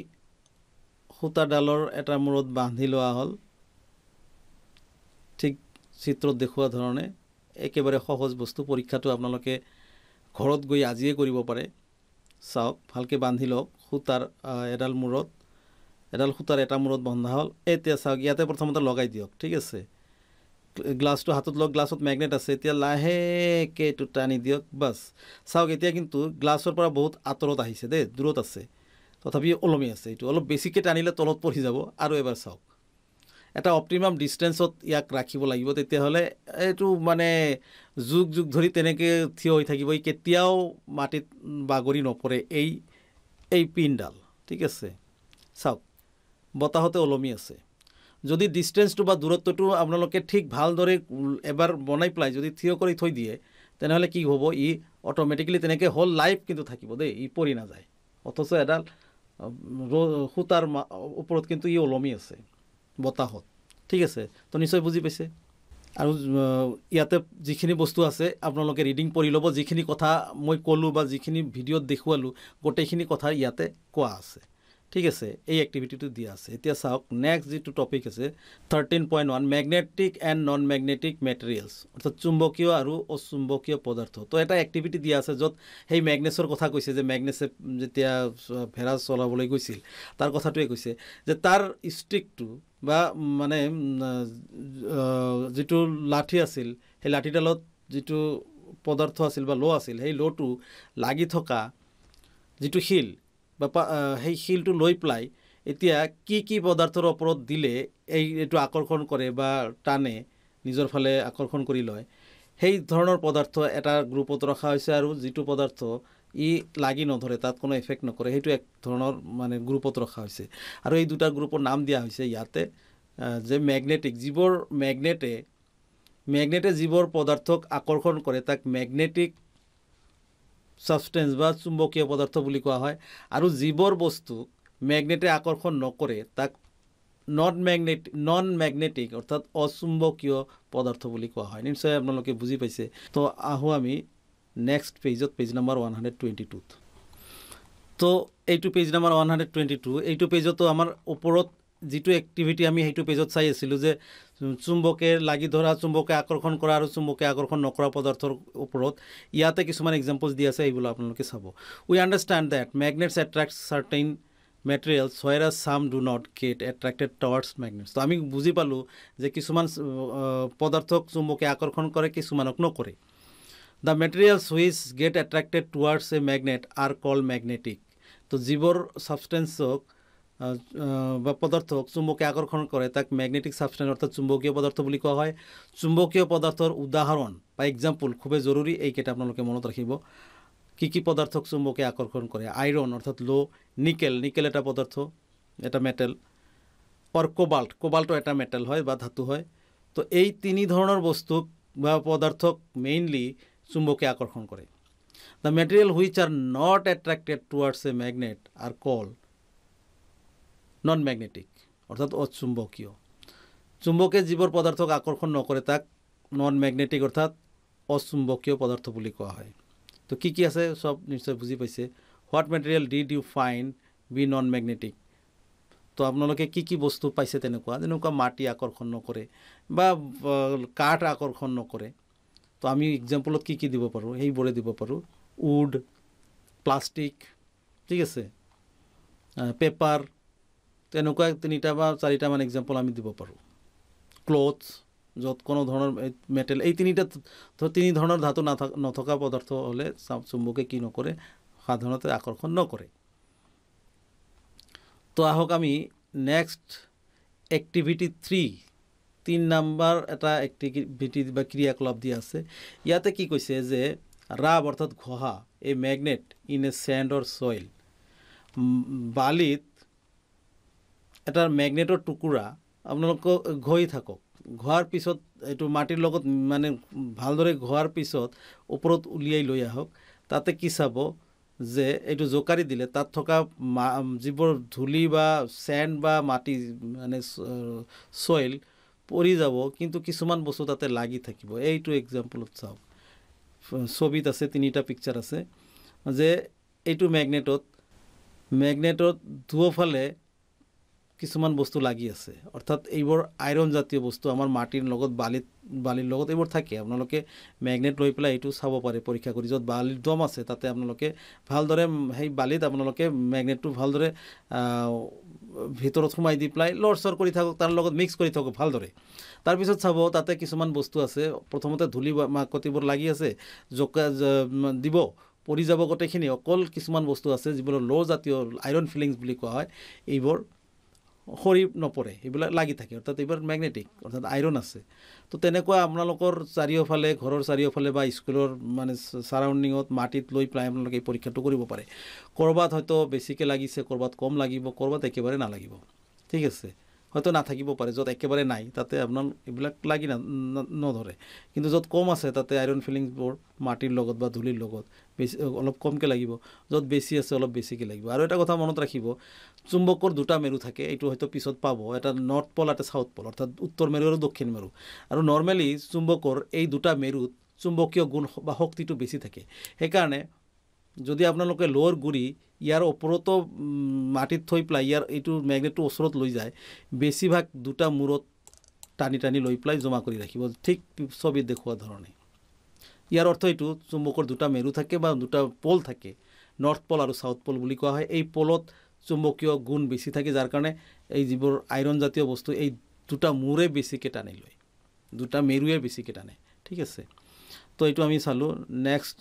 সূতাডালৰ এটা মূৰত বান্ধি লোৱা হ'ল। ঠিক চিত্ৰত দেখুওৱা ধৰণে একেবাৰে সহজ বস্তু। পৰীক্ষাটো আপোনালোকে ঘৰত গৈ আজিয়ে কৰিব পাৰে। চাওক ভালকৈ বান্ধি লওক সূতাৰ এডাল মূৰত এডাল সূতাৰ এটা মূৰত বন্ধা হ'ল। এতিয়া চাওক ইয়াতে প্ৰথমতে লগাই দিয়ক ঠিক আছে? গ্লাছটো হাতত লওক গ্লাছত মেগনেট আছে এতিয়া লাহেকৈ এইটো টানি দিয়ক বাছ। চাওক এতিয়া কিন্তু গ্লাছৰ পৰা বহুত আঁতৰত আহিছে দেই দূৰত আছে। তথাপি ওলমি আছে এইটো অলপ বেছিকৈ টানিলে তলত পৰি যাব আৰু এবাৰ চাওক। এটা অপ্টিমাম ডিষ্টেঞ্চত ইয়াক ৰাখিব লাগিব। তেতিয়াহ'লে এইটো মানে যুগ যুগ ধৰি তেনেকৈ থিয় হৈ থাকিব। ই কেতিয়াও মাটিত বাগৰি নপৰে এই এই পিনডাল। ঠিক আছে? চাওক বতাহতে ওলমি আছে। যদি ডিষ্টেঞ্চটো বা দূৰত্বটো আপোনালোকে ঠিক ভালদৰে এবাৰ বনাই পেলাই যদি থিয় কৰি থৈ দিয়ে তেনেহ'লে কি হ'ব? ই অট'মেটিকেলি তেনেকৈ হ'ল লাইফ কিন্তু থাকিব দেই। ই পৰি নাযায়। অথচ এডাল সূতাৰ ওপৰত কিন্তু ই ওলমি আছে। বতাহত। ঠিক আছে তো নিশ্চয় বুজি পাইছে। আৰু ইয়াতে যিখিনি বস্তু আছে আপোনালোকে ৰিডিং পঢ়ি ল'ব যিখিনি কথা মই ক'লোঁ বা যিখিনি ভিডিঅ'ত দেখুৱালোঁ গোটেইখিনি কথা ইয়াতে কোৱা আছে। ঠিক আছে এই এক্টিভিটিটো দিয়া আছে। এতিয়া চাওক নেক্সট যিটো টপিক আছে thirteen point one magnetic and non magnetic materials অৰ্থাৎ চুম্বকীয় আৰু অচুম্বকীয় পদাৰ্থ। তো এটা এক্টিভিটি দিয়া আছে য'ত সেই মেগনেছৰ কথা কৈছে যে মেগনেছে যেতিয়া ভেড়া চলাবলৈ গৈছিল তাৰ কথাটোৱে কৈছে যে তাৰ ষ্টিকটো বা মানে যিটো লাঠি আছিল সেই লাঠিডালত যিটো পদাৰ্থ আছিল বা ল' আছিল সেই ল'টো লাগি থকা যিটো শিল সেই শিলটো লৈ পেলাই এতিয়া কি কি পদাৰ্থৰ ওপৰত দিলে এই এইটো আকৰ্ষণ কৰে বা টানে নিজৰ ফালে আকৰ্ষণ কৰি লয় সেই ধৰণৰ পদাৰ্থ এটা গ্ৰুপত ৰখা হৈছে আৰু যিটো পদাৰ্থ ই লাগি নধৰে তাত কোনো এফেক্ট নকৰে সেইটো এক ধৰণৰ মানে গ্ৰুপত ৰখা হৈছে। আৰু এই দুটা গ্ৰুপৰ নাম দিয়া হৈছে ইয়াতে যে মেগনেটিক যিবোৰ মেগনেটে মেগনেটে যিবোৰ পদাৰ্থক আকৰ্ষণ কৰে তাক মেগনেটিক ছাবষ্টেঞ্চ বা চুম্বকীয় পদাৰ্থ বুলি কোৱা হয়। আৰু যিবোৰ বস্তুক মেগনেটে আকৰ্ষণ নকৰে তাক নন মেগনেট নন মেগনেটিক অৰ্থাৎ অচুম্বকীয় পদাৰ্থ বুলি কোৱা হয়। নিশ্চয় আপোনালোকে বুজি পাইছে। তো আহোঁ আমি নেক্সট পেজত page number one hundred twenty টুত তো এইটো page number one hundred twenty two এইটো পেজতো আমাৰ ওপৰত যিটো এক্টিভিটি আমি সেইটো পেজত চাই আছিলোঁ যে চুম্বকে লাগি ধৰা চুম্বকে আকৰ্ষণ কৰা আৰু চুম্বকে আকৰ্ষণ নকৰা পদাৰ্থৰ ওপৰত ইয়াতে কিছুমান এক্সাম্পলছ দি আছে এইবোৰ আপোনালোকে চাব। We understand that magnets attract certain materials are some do not get attracted towards magnets তো আমি বুজি পালোঁ যে কিছুমান পদাৰ্থক চুম্বকে আকৰ্ষণ কৰে কিছুমানক নকৰে। The materials which get attracted towards a magnet are called magnetic তো যিবোৰ ছাবষ্টেঞ্চক বা পদাৰ্থক চুম্বকে আকৰ্ষণ কৰে তাক মেগনেটিক ছাবষ্টেঞ্চ অৰ্থাৎ চুম্বকীয় পদাৰ্থ বুলি কোৱা হয়। চুম্বকীয় পদাৰ্থৰ উদাহৰণ বা এক্সাম্পল খুবেই জৰুৰী এইকেইটা আপোনালোকে মনত ৰাখিব। কি কি পদাৰ্থক চুম্বকে আকৰ্ষণ কৰে? আইৰণ অৰ্থাৎ ল' নিকেল নিকেল এটা পদাৰ্থ এটা মেটেল অৰ কোবাল্ট কোবাল্টো এটা মেটেল হয় বা ধাতু হয়। তো এই তিনি ধৰণৰ বস্তুক বা পদাৰ্থক মেইনলি চুম্বকে আকৰ্ষণ কৰে। The material which are not attracted towards a magnet are called non magnetic অৰ্থাৎ অচুম্বকীয়। চুম্বকে যিবোৰ পদাৰ্থক আকৰ্ষণ নকৰে তাক নন মেগনেটিক অৰ্থাৎ অচুম্বকীয় পদাৰ্থ বুলি কোৱা হয়। তো কি কি আছে চব নিশ্চয় বুজি পাইছে। What material did you find be non magnetic তো আপোনালোকে কি কি বস্তু পাইছে তেনেকুৱা যেনেকুৱা মাটি আকৰ্ষণ নকৰে বা কাঠ আকৰ্ষণ নকৰে। তো আমি এক্সাম্পলত কি কি দিব পাৰোঁ সেইবোৰে দিব পাৰোঁ। উড প্লাষ্টিক ঠিক আছে। পেপাৰ তেনেকুৱা তিনিটা বা চাৰিটামান এক্সাম্পল আমি দিব পাৰোঁ। ক্লথ য'ত কোনো ধৰণৰ মেটেল এই তিনিটা তিনি ধৰণৰ ধাতু নাথা নথকা পদাৰ্থ হ'লে চুম্বকে কি নকৰে? সাধাৰণতে আকৰ্ষণ নকৰে। তো আহক আমি নেক্সট এক্টিভিটি থ্ৰী তিন নাম্বাৰ এটা এক্টিভিটি বা ক্ৰিয়াকলাপ দিয়া আছে। ইয়াতে কি কৈছে যে ৰাব অৰ্থাৎ ঘঁহা এই magnet in a sand or soil বালিত এটা মেগনেটৰ টুকুৰা আপোনালোকক ঘঁহি থাকক। ঘঁহাৰ পিছত এইটো মাটিৰ লগত মানে ভালদৰে ঘঁহাৰ পিছত ওপৰত উলিয়াই লৈ আহক। তাতে কি চাব যে এইটো জোকাৰি দিলে তাত থকা যিবোৰ ধূলি বা চেণ্ড বা মাটি মানে চইল পৰি যাব কিন্তু কিছুমান বস্তু তাতে লাগি থাকিব। এইটো এক্সাম্পলত চাওক। ছবিত আছে তিনিটা পিকচাৰ আছে যে এইটো মেগনেটত মেগনেটত দুয়োফালে কিছুমান বস্তু লাগি আছে। অৰ্থাৎ এইবোৰ আইৰণ জাতীয় বস্তু আমাৰ মাটিৰ লগত বালিত বালিৰ লগত এইবোৰ থাকে। আপোনালোকে মেগনেট লৈ পেলাই এইটো চাব পাৰে পৰীক্ষা কৰি। য'ত বালিৰ দম আছে তাতে আপোনালোকে ভালদৰে সেই বালিত আপোনালোকে মেগনেটটো ভালদৰে ভিতৰত সোমাই দি পেলাই লৰচৰ কৰি থাকক তাৰ লগত মিক্স কৰি থাকক ভালদৰে। তাৰপিছত চাব তাতে কিছুমান বস্তু আছে। প্ৰথমতে ধূলি মাকতিবোৰ লাগি আছে। জোকা দিব। পৰি যাব গোটেইখিনি। অকল কিছুমান বস্তু আছে যিবোৰ ল' জাতীয় আইৰণ ফিলিংছ বুলি কোৱা হয়। এইবোৰ সৰি নপৰে সেইবিলাক লাগি থাকে অৰ্থাৎ এইবোৰ মেগনেটিক অৰ্থাৎ আইৰণ আছে। তো তেনেকুৱা আপোনালোকৰ চাৰিওফালে ঘৰৰ চাৰিওফালে বা স্কুলৰ মানে ছাৰাউণ্ডিঙত মাটিত লৈ পেলাই আপোনালোকে এই পৰীক্ষাটো কৰিব পাৰে। ক'ৰবাত হয়তো বেছিকৈ লাগিছে ক'ৰবাত কম লাগিব ক'ৰবাত একেবাৰে নালাগিব। ঠিক আছে? হয়তো নাথাকিব পাৰে য'ত একেবাৰে নাই তাতে আপোনাৰ এইবিলাক লাগি নধৰে। কিন্তু য'ত কম আছে তাতে আইৰণ ফিলিংছবোৰ মাটিৰ লগত বা ধূলিৰ লগত বেছি অলপ কমকৈ লাগিব। য'ত বেছি আছে অলপ বেছিকৈ লাগিব। আৰু এটা কথা মনত ৰাখিব চুম্বকৰ দুটা মেৰু থাকে এইটো হয়তো পিছত পাব। এটা নৰ্থ পল এটা চাউথ পল অৰ্থাৎ উত্তৰ মেৰু আৰু দক্ষিণ মেৰু। আৰু নৰ্মেলি চুম্বকৰ এই দুটা মেৰুত চুম্বকীয় গুণ বা শক্তিটো বেছি থাকে। সেইকাৰণে যদি আপোনালোকে লোৱাৰ গুৰি ইয়াৰ ওপৰতো মাটিত থৈ পেলাই ইয়াৰ এইটো মেগনেটটো ওচৰত লৈ যায় বেছিভাগ দুটা মূৰত টানি টানি লৈ পেলাই জমা কৰি ৰাখিব। ঠিক ছবিত দেখুওৱা ধৰণে। ইয়াৰ অৰ্থ এইটো চুম্বকৰ দুটা মেৰু থাকে বা দুটা পল থাকে নৰ্থ পল আৰু ছাউথ পল বুলি কোৱা হয়। এই পলত চুম্বকীয় গুণ বেছি থাকে যাৰ কাৰণে এই যিবোৰ আইৰণ জাতীয় বস্তু এই দুটা মূৰে বেছিকৈ টানি লয়। দুটা মেৰুৱে বেছিকৈ টানে। ঠিক আছে। তো এইটো আমি চালোঁ। নেক্সট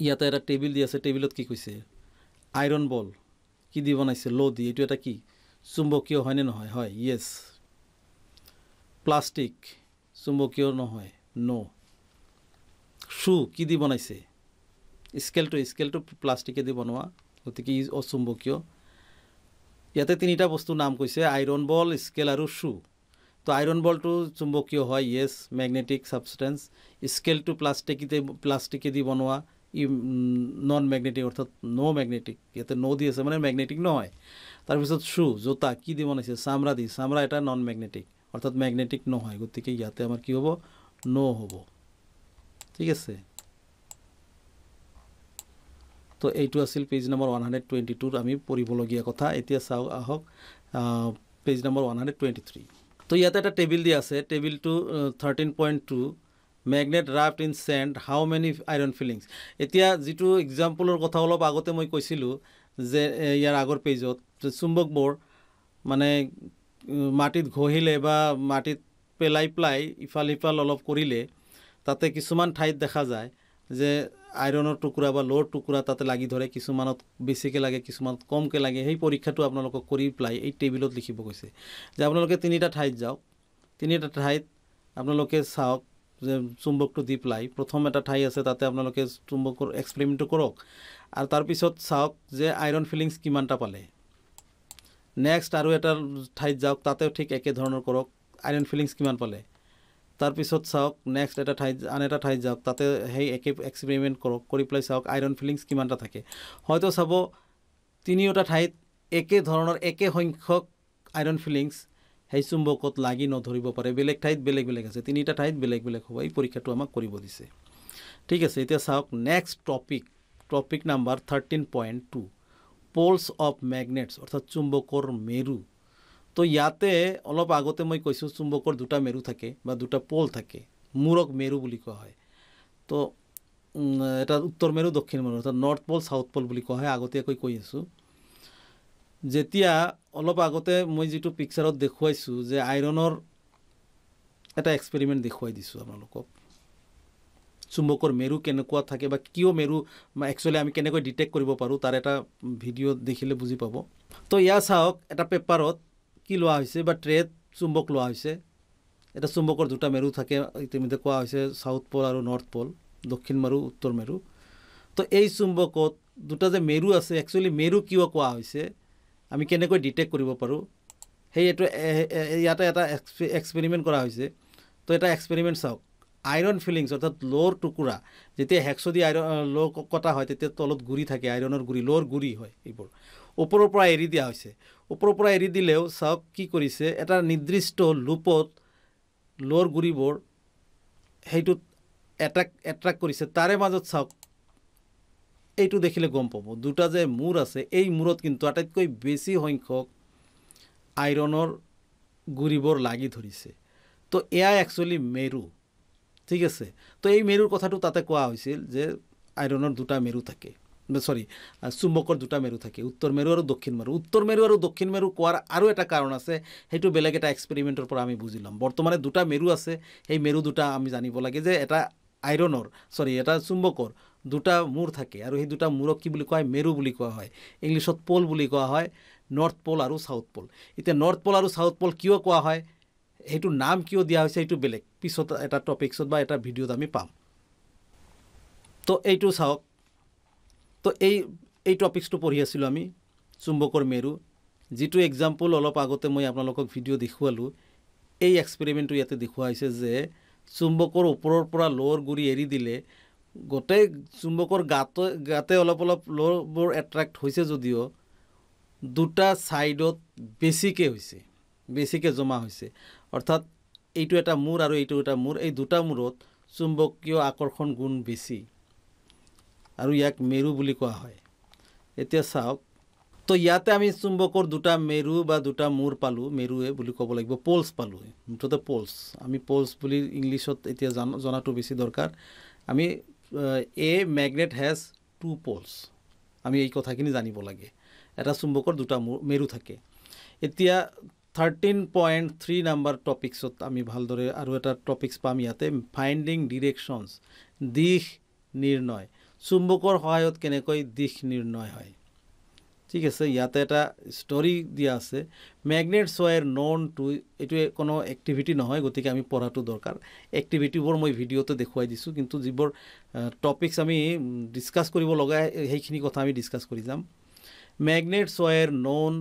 ইয়াতে এটা টেবিল দি আছে টেবিলত কি কৈছে? আইৰণ বল কি দি বনাইছে? ল' দি এইটো এটা কি? চুম্বকীয় হয়নে নহয়? হয় য়েছ প্লাষ্টিক চুম্বকীয় নহয় ন' শ্বু কি দি বনাইছে? স্কেলটো স্কেলটো প্লাষ্টিকেদি বনোৱা গতিকে ই অচুম্বকীয়। ইয়াতে তিনিটা বস্তু নাম কৈছে আইৰণ বল স্কেল আৰু শ্বু তো আইৰণ বলটো চুম্বকীয় হয় য়েছ মেগনেটিক ছাবষ্টেঞ্চ স্কেলটো প্লাষ্টিকেদি প্লাষ্টিকেদি বনোৱা ই নন মেগনেটিক অৰ্থাৎ ন' মেগনেটিক ইয়াতে ন' দি আছে মানে মেগনেটিক নহয়। তাৰপিছত শ্বু জোতা কি দি বনাইছে? চামৰা দি। চামৰা এটা নন মেগনেটিক অৰ্থাৎ মেগনেটিক নহয় গতিকে ইয়াতে আমাৰ কি হ'ব? ন' হ'ব। ঠিক আছে। তো এইটো আছিল page number one hundred twenty টুত আমি পঢ়িবলগীয়া কথা। এতিয়া চাওক আহক page number one hundred twenty three তো ইয়াতে এটা টেবিল দিয়া আছে টেবিলটো thirteen point two magnet raft in sand how many iron filings এতিয়া যিটো এক্সাম্পলৰ কথা অলপ আগতে মই কৈছিলোঁ যে ইয়াৰ আগৰ পেজত যে চুম্বকবোৰ মানে মাটিত ঘঁহিলে বা মাটিত পেলাই পেলাই ইফাল সিফাল অলপ কৰিলে তাতে কিছুমান ঠাইত দেখা যায় যে আইৰণৰ টুকুৰা বা ল'ৰ টুকুৰা তাতে লাগি ধৰে কিছুমানত বেছিকৈ লাগে কিছুমানত কমকৈ লাগে। সেই পৰীক্ষাটো আপোনালোকক কৰি পেলাই এই টেবিলত লিখিব কৈছে। যে আপোনালোকে তিনিটা ঠাইত যাওক। তিনিটা ঠাইত আপোনালোকে চাওক যে চুম্বকটো দি পেলাই প্ৰথম এটা ঠাই আছে তাতে আপোনালোকে চুম্বকৰ এক্সপেৰিমেণ্টটো কৰক। আৰু তাৰপিছত চাওক যে আইৰণ ফিলিংছ কিমানটা পালে। নেক্সট আৰু এটা ঠাইত যাওক তাতেও ঠিক একেধৰণৰ কৰক আইৰণ ফিলিংছ কিমান পালে। তাৰপিছত চাওক নেক্সট এটা ঠাইত আন এটা ঠাইত যাওক তাতে সেই একে এক্সপেৰিমেণ্ট কৰক কৰি পেলাই চাওক আইৰণ ফিলিংছ কিমানটা থাকে। হয়তো চাব তিনিওটা ঠাইত একে ধৰণৰ একে সংখ্যক আইৰণ ফিলিংছ সেই চুম্বকত লাগি নধৰিব পাৰে। বেলেগ ঠাইত বেলেগ বেলেগ আছে। তিনিটা ঠাইত বেলেগ বেলেগ হ'ব। এই পৰীক্ষাটো আমাক কৰিব দিছে। ঠিক আছে এতিয়া চাওক next topic topic number thirteen point two poles of magnets অৰ্থাৎ চুম্বকৰ মেৰু। তো ইয়াতে অলপ আগতে মই কৈছোঁ চুম্বকৰ দুটা মেৰু থাকে বা দুটা পল থাকে। মূৰক মেৰু বুলি কোৱা হয়। তো এটা উত্তৰ মেৰু দক্ষিণ মেৰু অৰ্থাৎ নৰ্থ পল ছাউথ পল বুলি কোৱা হয়। আগতীয়াকৈ কৈ আছোঁ। যেতিয়া অলপ আগতে মই যিটো পিকচাৰত দেখুৱাইছোঁ যে আইৰণৰ এটা এক্সপেৰিমেণ্ট দেখুৱাই দিছোঁ আপোনালোকক। চুম্বকৰ মেৰু কেনেকুৱা থাকে বা কিয় মেৰু একচুৱেলি আমি কেনেকৈ ডিটেক্ট কৰিব পাৰোঁ তাৰ এটা ভিডিঅ' দেখিলে বুজি পাব। তো ইয়াৰ চাওক এটা পেপাৰত কি লোৱা হৈছে বা ট্ৰেত চুম্বক লোৱা হৈছে। এটা চুম্বকৰ দুটা মেৰু থাকে ইতিমধ্যে কোৱা হৈছে ছাউথ পল আৰু নৰ্থ পল দক্ষিণ মেৰু উত্তৰ মেৰু। তো এই চুম্বকত দুটা যে মেৰু আছে একচুৱেলি মেৰু কিয় কোৱা হৈছে আমি কেনেকৈ ডিটেক্ট কৰিব পাৰোঁ? সেই এইটো ইয়াতে এটা এক্সপে- এক্সপেৰিমেণ্ট কৰা হৈছে। তো এটা এক্সপেৰিমেণ্ট চাওক। আইৰণ ফিলিংছ অৰ্থাৎ ল'ৰ টুকুৰা। যেতিয়া হেক্সদি আইৰণ ল' কটা হয় তেতিয়া তলত গুৰি থাকে আইৰণৰ গুৰি ল'ৰ গুৰি হয় এইবোৰ। ওপৰৰ পৰা এৰি দিয়া হৈছে। ওপৰৰ পৰা এৰি দিলেও চাওক কি কৰিছে। এটা নিৰ্দিষ্ট লুপত ল'ৰ গুৰিবোৰ সেইটোত এট্ৰেক্ট এট্ৰেক্ট কৰিছে। তাৰে মাজত চাওক এইটো দেখিলে গম পাব। দুটা যে মূৰ আছে এই মূৰত কিন্তু আটাইতকৈ বেছি সংখ্যক আইৰণৰ গুৰিবোৰ লাগি ধৰিছে। তো এয়া একচুৱেলি মেৰু ঠিক আছে? তো এই মেৰুৰ কথাটো তাতে কোৱা হৈছিল যে আইৰণৰ দুটা মেৰু থাকে। চৰি চুম্বকৰ দুটা মেৰু থাকে উত্তৰ মেৰু আৰু দক্ষিণ মেৰু। উত্তৰ মেৰু আৰু দক্ষিণ মেৰু কোৱাৰ আৰু এটা কাৰণ আছে সেইটো বেলেগ এটা এক্সপেৰিমেণ্টৰ পৰা আমি বুজি ল'ম। বৰ্তমানে দুটা মেৰু আছে সেই মেৰু দুটা আমি জানিব লাগে যে এটা আইৰণৰ চৰি এটা চুম্বকৰ দুটা মূৰ থাকে আৰু সেই দুটা মূৰক কি বুলি কোৱা হয়? মেৰু বুলি কোৱা হয়। ইংলিছত পল বুলি কোৱা হয় নৰ্থ পল আৰু ছাউথ পল। এতিয়া নৰ্থ পল আৰু ছাউথ পল কিয় কোৱা হয়? সেইটো নাম কিয় দিয়া হৈছে সেইটো বেলেগ। পিছত এটা টপিকছত বা এটা ভিডিঅ'ত আমি পাম। তো এইটো চাওক। তো এই এই টপিক্সটো পঢ়ি আছিলোঁ আমি চুম্বকৰ মেৰু। যিটো এক্সাম্পল অলপ আগতে মই আপোনালোকক ভিডিঅ' দেখুৱালোঁ এই এক্সপেৰিমেণ্টটো ইয়াতে দেখুওৱা হৈছে যে চুম্বকৰ ওপৰৰ পৰা ল'ৰ গুৰি এৰি দিলে গোটেই চুম্বকৰ গাতে গাতে অলপ অলপ ল'ৰবোৰ এট্ৰেক্ট হৈছে যদিও দুটা ছাইডত বেছিকৈ হৈছে বেছিকৈ জমা হৈছে। অৰ্থাৎ এইটো এটা মূৰ আৰু এইটো এটা মূৰ এই দুটা মূৰত চুম্বকীয় আকৰ্ষণ গুণ বেছি। আৰু ইয়াক মেৰু বুলি কোৱা হয়। এতিয়া চাওক তো ইয়াতে আমি চুম্বকৰ দুটা মেৰু বা দুটা মূৰ পালোঁ মেৰুৱে বুলি ক'ব লাগিব পলছ পালোঁ। মুঠতে পলছ আমি পলছ বুলি ইংলিছত এতিয়া জান জনাটো বেছি দৰকাৰ। আমি a magnet has two poles. আমি এই কথাখিনি জানিব লাগে। এটা চুম্বকৰ দুটা মেৰু থাকে। এতিয়া থাৰ্টিন পইণ্ট থ্ৰী নাম্বাৰ টপিক্সত আমি ভালদৰে আৰু এটা টপিক্স পাম ইয়াতে ফাইণ্ডিং ডিৰেকশ্যনছ দিশ নিৰ্ণয়। চুম্বকৰ সহায়ত কেনেকৈ দিশ নিৰ্ণয় হয়? ঠিক আছে ইয়াতে এটা ষ্টৰি দিয়া আছে। মেগনেটছ ৱায়াৰ নন টু এইটোৱে কোনো এক্টিভিটি নহয় গতিকে আমি পঢ়াটো দৰকাৰ। এক্টিভিটিবোৰ মই ভিডিঅ'তে দেখুৱাই দিছোঁ কিন্তু যিবোৰ টপিকছ আমি ডিছকাছ কৰিব লগা সেইখিনি কথা আমি ডিছকাছ কৰি যাম। Magnets were known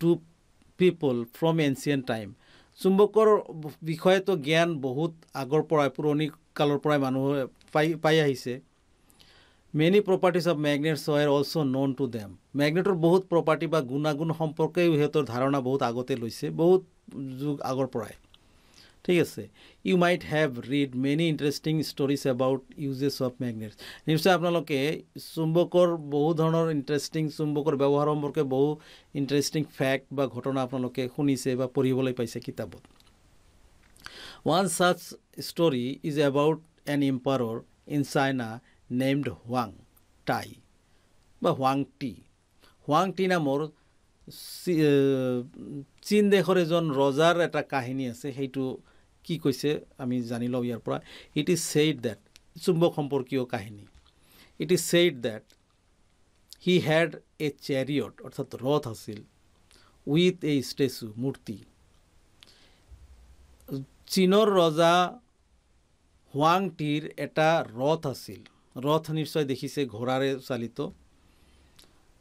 to people from ancient time চুম্বকৰ বিষয়েতো জ্ঞান বহুত আগৰ পৰাই পুৰণি কালৰ পৰাই মানুহে পাই পাই আহিছে। Many properties of magnets were also' known to them মেগনেটৰ বহুত প্ৰপাৰ্টি বা গুণাগুণ সম্পৰ্কেও সিহঁতৰ ধাৰণা বহুত আগতে লৈছে বহুত যুগ আগৰ পৰাই। ঠিক আছে you might have read many interesting stories about uses of magnets নিশ্চয় আপোনালোকে চুম্বকৰ বহু ধৰণৰ ইণ্টাৰেষ্টিং চুম্বকৰ ব্যৱহাৰ সম্পৰ্কে বহু ইণ্টাৰেষ্টিং ফেক্ট বা ঘটনা আপোনালোকে শুনিছে বা পঢ়িবলৈ পাইছে কিতাপত। One such story is about an emperor in China named হোৱাং Ti বা হোৱাং টি হোৱাং টি নামৰ চীন দেশৰ এজন ৰজাৰ এটা কাহিনী আছে সেইটো কি কৈছে আমি জানি লওঁ ইয়াৰ পৰা ইট ইজ ছেইড ডেট চুম্বক সম্পৰ্কীয় কাহিনী it is said that he had a chariot অৰ্থাৎ ৰথ আছিল উইথ এ ষ্টেচু মূৰ্তি চীনৰ ৰজা হোৱাংটিৰ এটা ৰথ আছিল ৰথ নিশ্চয় দেখিছে ঘোঁৰাৰে চালিত।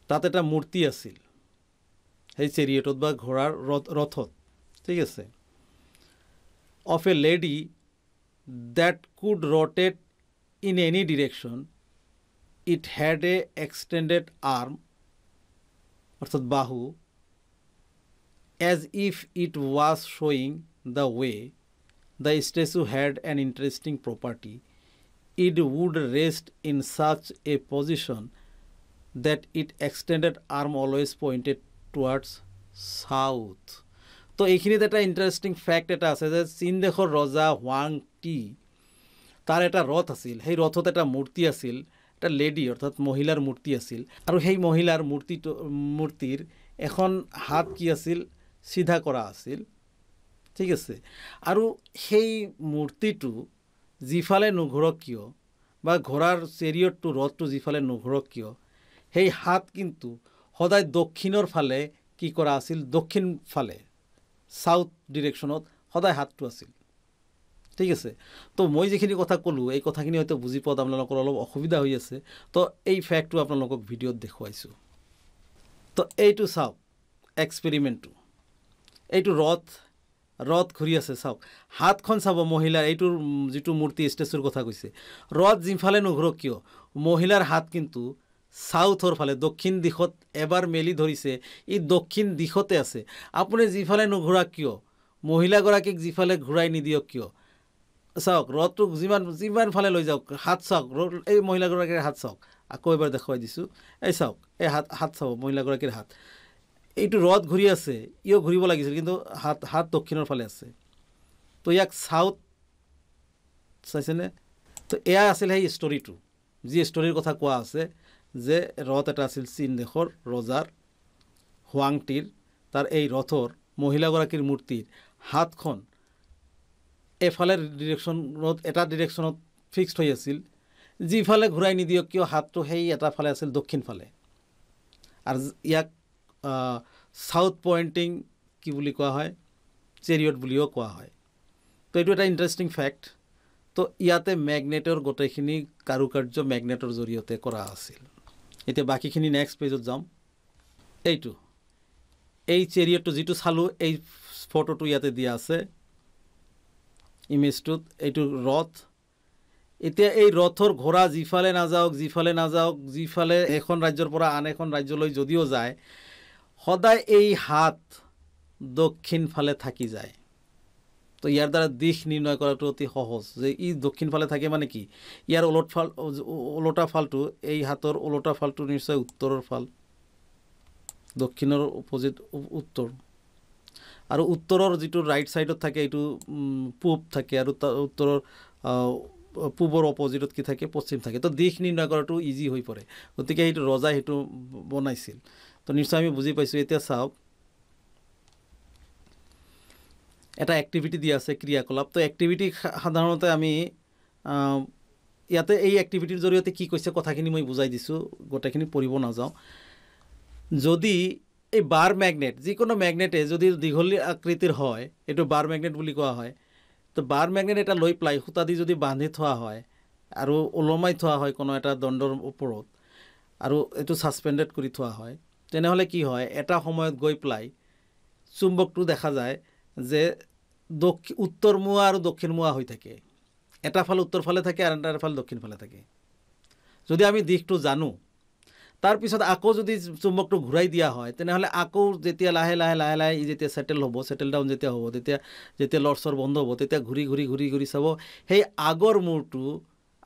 তাত এটা মূৰ্তি আছিল। সেই চেৰিয়েটত বা ঘোঁৰাৰ ৰথ ৰথত ঠিক আছে। Of a lady that could rotate in any direction it had a extended arm অৰ্থাৎ বাহু as if it was শ্বয়িং the way the statue had an interesting property it would rest in such a position that it extended arm always pointed towards south. তো এইখিনিত এটা interesting fact এটা আছে যে চীন দেশৰ ৰজা হোৱাং টি তাৰ এটা ৰথ আছিল। সেই ৰথত এটা মূৰ্তি আছিল এটা লেডি অৰ্থাৎ মহিলাৰ মূৰ্তি আছিল। আৰু সেই মহিলাৰ মূৰ্তিটো মূৰ্তিৰ এখন হাত কি আছিল চিধা কৰা আছিল। ঠিক আছে। আৰু সেই মূৰ্তিটো যিফালে নুঘূৰক কিয় বা ঘোঁৰাৰ চেৰিয়তটো ৰথটো যিফালে নুঘূৰক কিয় সেই হাত কিন্তু সদায় দক্ষিণৰ ফালে কি কৰা আছিল দক্ষিণ ফালে চাউথ ডিৰেকশ্যনত সদায় হাতটো আছিল। ঠিক আছে? তো মই যিখিনি কথা ক'লোঁ এই কথাখিনি হয়তো বুজি পোৱাত আপোনালোকৰ অলপ অসুবিধা হৈ আছে। তো এই ফেক্টটো আপোনালোকক ভিডিঅ'ত দেখুৱাইছোঁ। তো এইটো চাওক এক্সপেৰিমেণ্টটো এইটো ৰথ ৰথ ঘূৰি আছে চাওক। হাতখন চাব মহিলাৰ এইটোৰ যিটো মূৰ্তি ষ্টেচুৰ কথা কৈছে। ৰথ যিফালে নুঘূৰক কিয়? মহিলাৰ হাত কিন্তু চাউথৰ ফালে দক্ষিণ দিশত এবাৰ মেলি ধৰিছে। ই দক্ষিণ দিশতে আছে। আপুনি যিফালে নুঘূৰাক কিয়? মহিলাগৰাকীক যিফালে ঘূৰাই নিদিয়ক কিয়? চাওক ৰথটোক যিমান যিমান ফালে লৈ যাওক হাত চাওক এই মহিলাগৰাকীৰ হাত চাওক। আকৌ এবাৰ দেখুৱাই দিছোঁ। এই চাওক এই হাত হাত চাব মহিলাগৰাকীৰ হাত। এইটো ৰথ ঘূৰি আছে ইও ঘূৰিব লাগিছিল কিন্তু হাত হাত দক্ষিণৰ ফালে আছে। তো ইয়াক চাউথ চাইছেনে? তো এয়া আছিল সেই ষ্টৰিটো যি ষ্টৰিৰ কথা কোৱা আছে যে ৰথ এটা আছিল চীন দেশৰ ৰজাৰ হোৱাংটিৰ। তাৰ এই ৰথৰ মহিলাগৰাকীৰ মূৰ্তিৰ হাতখন এফালে ডিৰেকশ্যনত এটা ডিৰেকশ্যনত ফিক্সড হৈ আছিল। যিফালে ঘূৰাই নিদিয়ক কিয় হাতটো সেই এটা ফালে আছিল দক্ষিণ ফালে। আৰু ইয়াক চাউথ পইণ্টিং কি বুলি কোৱা হয়? চেৰিয়ট বুলিও কোৱা হয়। তো এইটো এটা ইণ্টাৰেষ্টিং ফেক্ট তো ইয়াতে মেগনেটৰ গোটেইখিনি কাৰুকাৰ্য মেগনেটৰ জৰিয়তে কৰা আছিল। এতিয়া বাকীখিনি নেক্সট পেজত যাম। এইটো এই চেৰিয়টটো যিটো চালোঁ এই ফটোটো ইয়াতে দিয়া আছে। ইমেজটোত এইটো ৰথ। এতিয়া এই ৰথৰ ঘোঁৰা যিফালে নাযাওক যিফালে নাযাওক যিফালে এখন ৰাজ্যৰ পৰা আন এখন ৰাজ্যলৈ যদিও যায় সদায় এই হাত দক্ষিণ ফালে থাকি যায়। তো ইয়াৰ দ্বাৰা দিশ নিৰ্ণয় কৰাটো অতি সহজ। যে ই দক্ষিণ ফালে থাকে মানে কি? ইয়াৰ ওলট ফাল ওলোটা ফালটো এই হাতৰ ওলোটা ফালটো নিশ্চয় উত্তৰৰ ফাল। দক্ষিণৰ অপজিট উত্তৰ। আৰু উত্তৰৰ যিটো ৰাইট ছাইডত থাকে এইটো পূব থাকে আৰু তাৰ উত্তৰৰ পূবৰ অপজিটত কি থাকে? পশ্চিম থাকে। তো দিশ নিৰ্ণয় কৰাটো ইজি হৈ পৰে। গতিকে সেইটো ৰজাই সেইটো বনাইছিল। তো নিশ্চয় আমি বুজি পাইছোঁ এতিয়া চাওক। এটা এক্টিভিটি দিয়া আছে ক্ৰিয়াকলাপ। তো এক্টিভিটি সাধাৰণতে আমি ইয়াতে এই এক্টিভিটিৰ জৰিয়তে কি কৈছে কথাখিনি মই বুজাই দিছোঁ গোটেইখিনি পঢ়িব নাযাওঁ। যদি এই বাৰ মেগনেট যিকোনো মেগনেটে যদি দীঘলীয়া আকৃতিৰ হয় এইটো বাৰ মেগনেট বুলি কোৱা হয় তো বাৰ মেগনেট এটা লৈ পেলাই সূতা দি যদি বান্ধি থোৱা হয় আৰু ওলমাই থোৱা হয় কোনো এটা দণ্ডৰ ওপৰত আৰু এইটো ছাছপেণ্ডেড কৰি থোৱা হয় তেনেহ'লে কি হয় এটা সময়ত গৈ পেলাই চুম্বকটো দেখা যায় যে দক্ষিণ উত্তৰমুৱা আৰু দক্ষিণমুৱা হৈ থাকে। এটা ফাল উত্তৰ ফালে থাকে আৰু এটা ফাল দক্ষিণ ফালে থাকে। যদি আমি দিশটো জানো তাৰপিছত আকৌ যদি চুম্বকটো ঘূৰাই দিয়া হয় তেনেহ'লে আকৌ যেতিয়া লাহে লাহে লাহে লাহে ই যেতিয়া ছেটেল হ'ব ছেটেল ডাউন যেতিয়া হ'ব তেতিয়া যেতিয়া লৰচৰ বন্ধ হ'ব তেতিয়া ঘূৰি ঘূৰি ঘূৰি ঘূৰি চাব। সেই আগৰ মূৰটো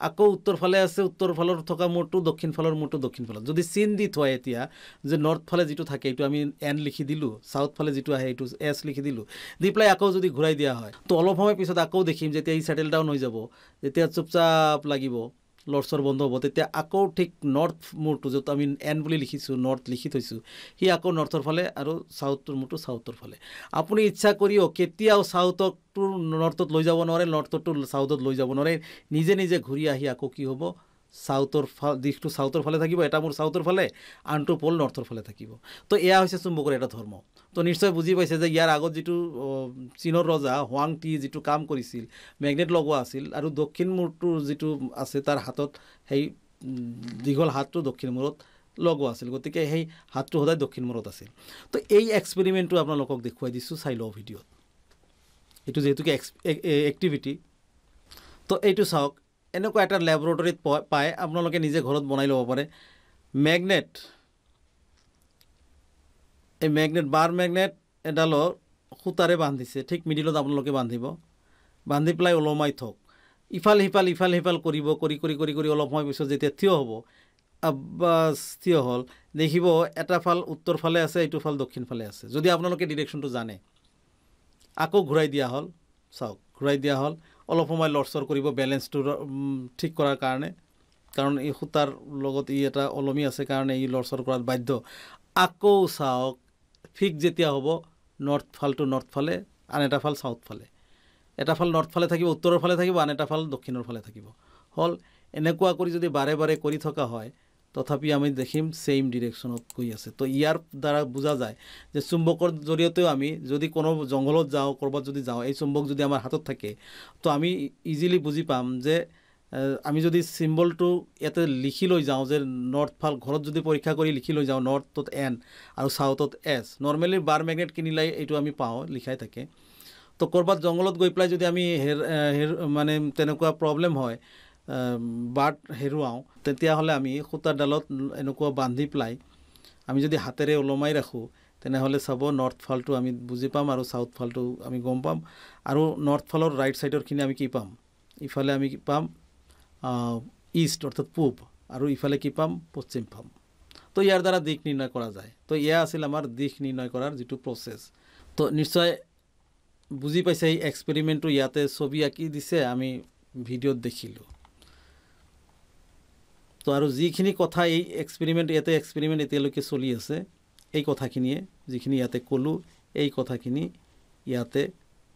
আকৌ উত্তৰ ফালে আছে উত্তৰ ফালৰ থকা মূৰটো দক্ষিণ ফালৰ মূৰটো দক্ষিণ ফালত যদি চিন দি থয় এতিয়া যে নৰ্থ ফালে যিটো থাকে এইটো আমি এন লিখি দিলোঁ ছাউথ ফালে যিটো আহে এইটো এছ লিখি দিলোঁ দি পেলাই আকৌ যদি ঘূৰাই দিয়া হয় তো অলপ সময় পিছত আকৌ দেখিম যেতিয়া ই ছেটেল ডাউন হৈ যাব যেতিয়া চুপচাপ লাগিব। লৰ্চৰ বন্ধ হ'ব তেতিয়া আকৌ ঠিক নৰ্থ মূৰটো য'ত আমি এন বুলি লিখিছোঁ নৰ্থ লিখি থৈছোঁ সি আকৌ নৰ্থৰ ফালে আৰু চাউথটোৰ মূৰটো চাউথৰ ফালে। আপুনি ইচ্ছা কৰিও কেতিয়াও চাউথকটো নৰ্থত লৈ যাব নোৱাৰে নৰ্থটো চাউথত লৈ যাব নোৱাৰে নিজে নিজে ঘূৰি আহি আকৌ কি হ'ব? চাউথৰ ফাল দিশটো চাউথৰ ফালে থাকিব এটা মোৰ চাউথৰ ফালে আনটো পল নৰ্থৰ ফালে থাকিব। তো এয়া হৈছে চুম্বকৰ এটা ধৰ্ম। তো নিশ্চয় বুজি পাইছে যে ইয়াৰ আগত যিটো চীনৰ ৰজা হোৱাং টি যিটো কাম কৰিছিল মেগনেট লগোৱা আছিল আৰু দক্ষিণ মূৰটোৰ যিটো আছে তাৰ হাতত সেই দীঘল হাতটো দক্ষিণ মূৰত লগোৱা আছিল। গতিকে সেই হাতটো সদায় দক্ষিণ মূৰত আছিল। তো এই এক্সপেৰিমেণ্টটো আপোনালোকক দেখুৱাই দিছোঁ চাই লওঁ ভিডিঅ'ত। এইটো যিহেতুকে এক্স এক্টিভিটি তো এইটো চাওক এনেকুৱা এটা লেবৰেটৰীত পায় আপোনালোকে নিজে ঘৰত বনাই ল'ব পাৰে। মেগনেট এই মেগনেট বাৰ মেগনেট এডালৰ সূতাৰে বান্ধিছে ঠিক মিডিলত আপোনালোকে বান্ধিব। বান্ধি পেলাই ওলমাই থওক। ইফাল সিফাল ইফাল সিফাল কৰিব কৰি কৰি কৰি কৰি অলপ সময় পিছত যেতিয়া থিয় হ'ব থিয় হ'ল দেখিব এটা ফাল উত্তৰ ফালে আছে এইটো ফাল দক্ষিণ ফালে আছে। যদি আপোনালোকে ডিৰেকশ্যনটো জানে। আকৌ ঘূৰাই দিয়া হ'ল চাওক ঘূৰাই দিয়া হ'ল। অলপ সময় লৰচৰ কৰিব বেলেঞ্চটো ঠিক কৰাৰ কাৰণে। কাৰণ এই সূতাৰ লগত ই এটা ওলমি আছে কাৰণে ই লৰচৰ কৰাত বাধ্য। আকৌ চাওক ফিক্স যেতিয়া হ'ব নৰ্থ ফালটো নৰ্থ ফালে আন এটা ফাল চাউথ ফালে। এটা ফাল নৰ্থ ফালে থাকিব উত্তৰৰ ফালে থাকিব আন এটা ফাল দক্ষিণৰ ফালে থাকিব। হ'ল এনেকুৱা কৰি যদি বাৰে বাৰে কৰি থকা হয় তথাপি আমি দেখিম ছেইম ডিৰেকশ্যনত গৈ আছে। তো ইয়াৰ দ্বাৰা বুজা যায় যে চুম্বকৰ জৰিয়তেও আমি যদি কোনো জংঘলত যাওঁ ক'ৰবাত যদি যাওঁ এই চুম্বক যদি আমাৰ হাতত থাকে তো আমি ইজিলি বুজি পাম যে আমি যদি চিম্বলটো ইয়াতে লিখি লৈ যাওঁ যে নৰ্থ ফাল ঘৰত যদি পৰীক্ষা কৰি লিখি লৈ যাওঁ নৰ্থত এন আৰু চাউথত এছ নৰ্মেলি বাৰ মেগনেট কিনিলে এইটো আমি পাওঁ লিখাই থাকে। তো ক'ৰবাত জংঘলত গৈ পেলাই যদি আমি হেৰ হেৰ মানে তেনেকুৱা প্ৰব্লেম হয় বাট হেৰুৱাওঁ তেতিয়াহ'লে আমি সূতাৰডালত এনেকুৱা বান্ধি পেলাই আমি যদি হাতেৰে ওলমাই ৰাখোঁ তেনেহ'লে চাব নৰ্থ ফালটো আমি বুজি পাম আৰু চাউথ ফালটো আমি গম পাম। আৰু নৰ্থ ফালৰ ৰাইট ছাইডৰখিনি আমি কি পাম? ইফালে আমি কি পাম? ইষ্ট অৰ্থাৎ পূব। আৰু ইফালে কি পাম? পশ্চিম পাম। তো ইয়াৰ দ্বাৰা দিশ নিৰ্ণয় কৰা যায়। তো এয়া আছিল আমাৰ দিশ নিৰ্ণয় কৰাৰ যিটো প্ৰচেছ তো নিশ্চয় বুজি পাইছে এই এক্সপেৰিমেণ্টটো ইয়াতে ছবি আঁকি দিছে আমি ভিডিঅ'ত দেখিলোঁ। তো আৰু যিখিনি কথা এই এক্সপেৰিমেণ্ট ইয়াতে এক্সপেৰিমেণ্ট এতিয়ালৈকে চলি আছে, এই কথাখিনিয়ে যিখিনি ইয়াতে ক'লোঁ, এই কথাখিনি ইয়াতে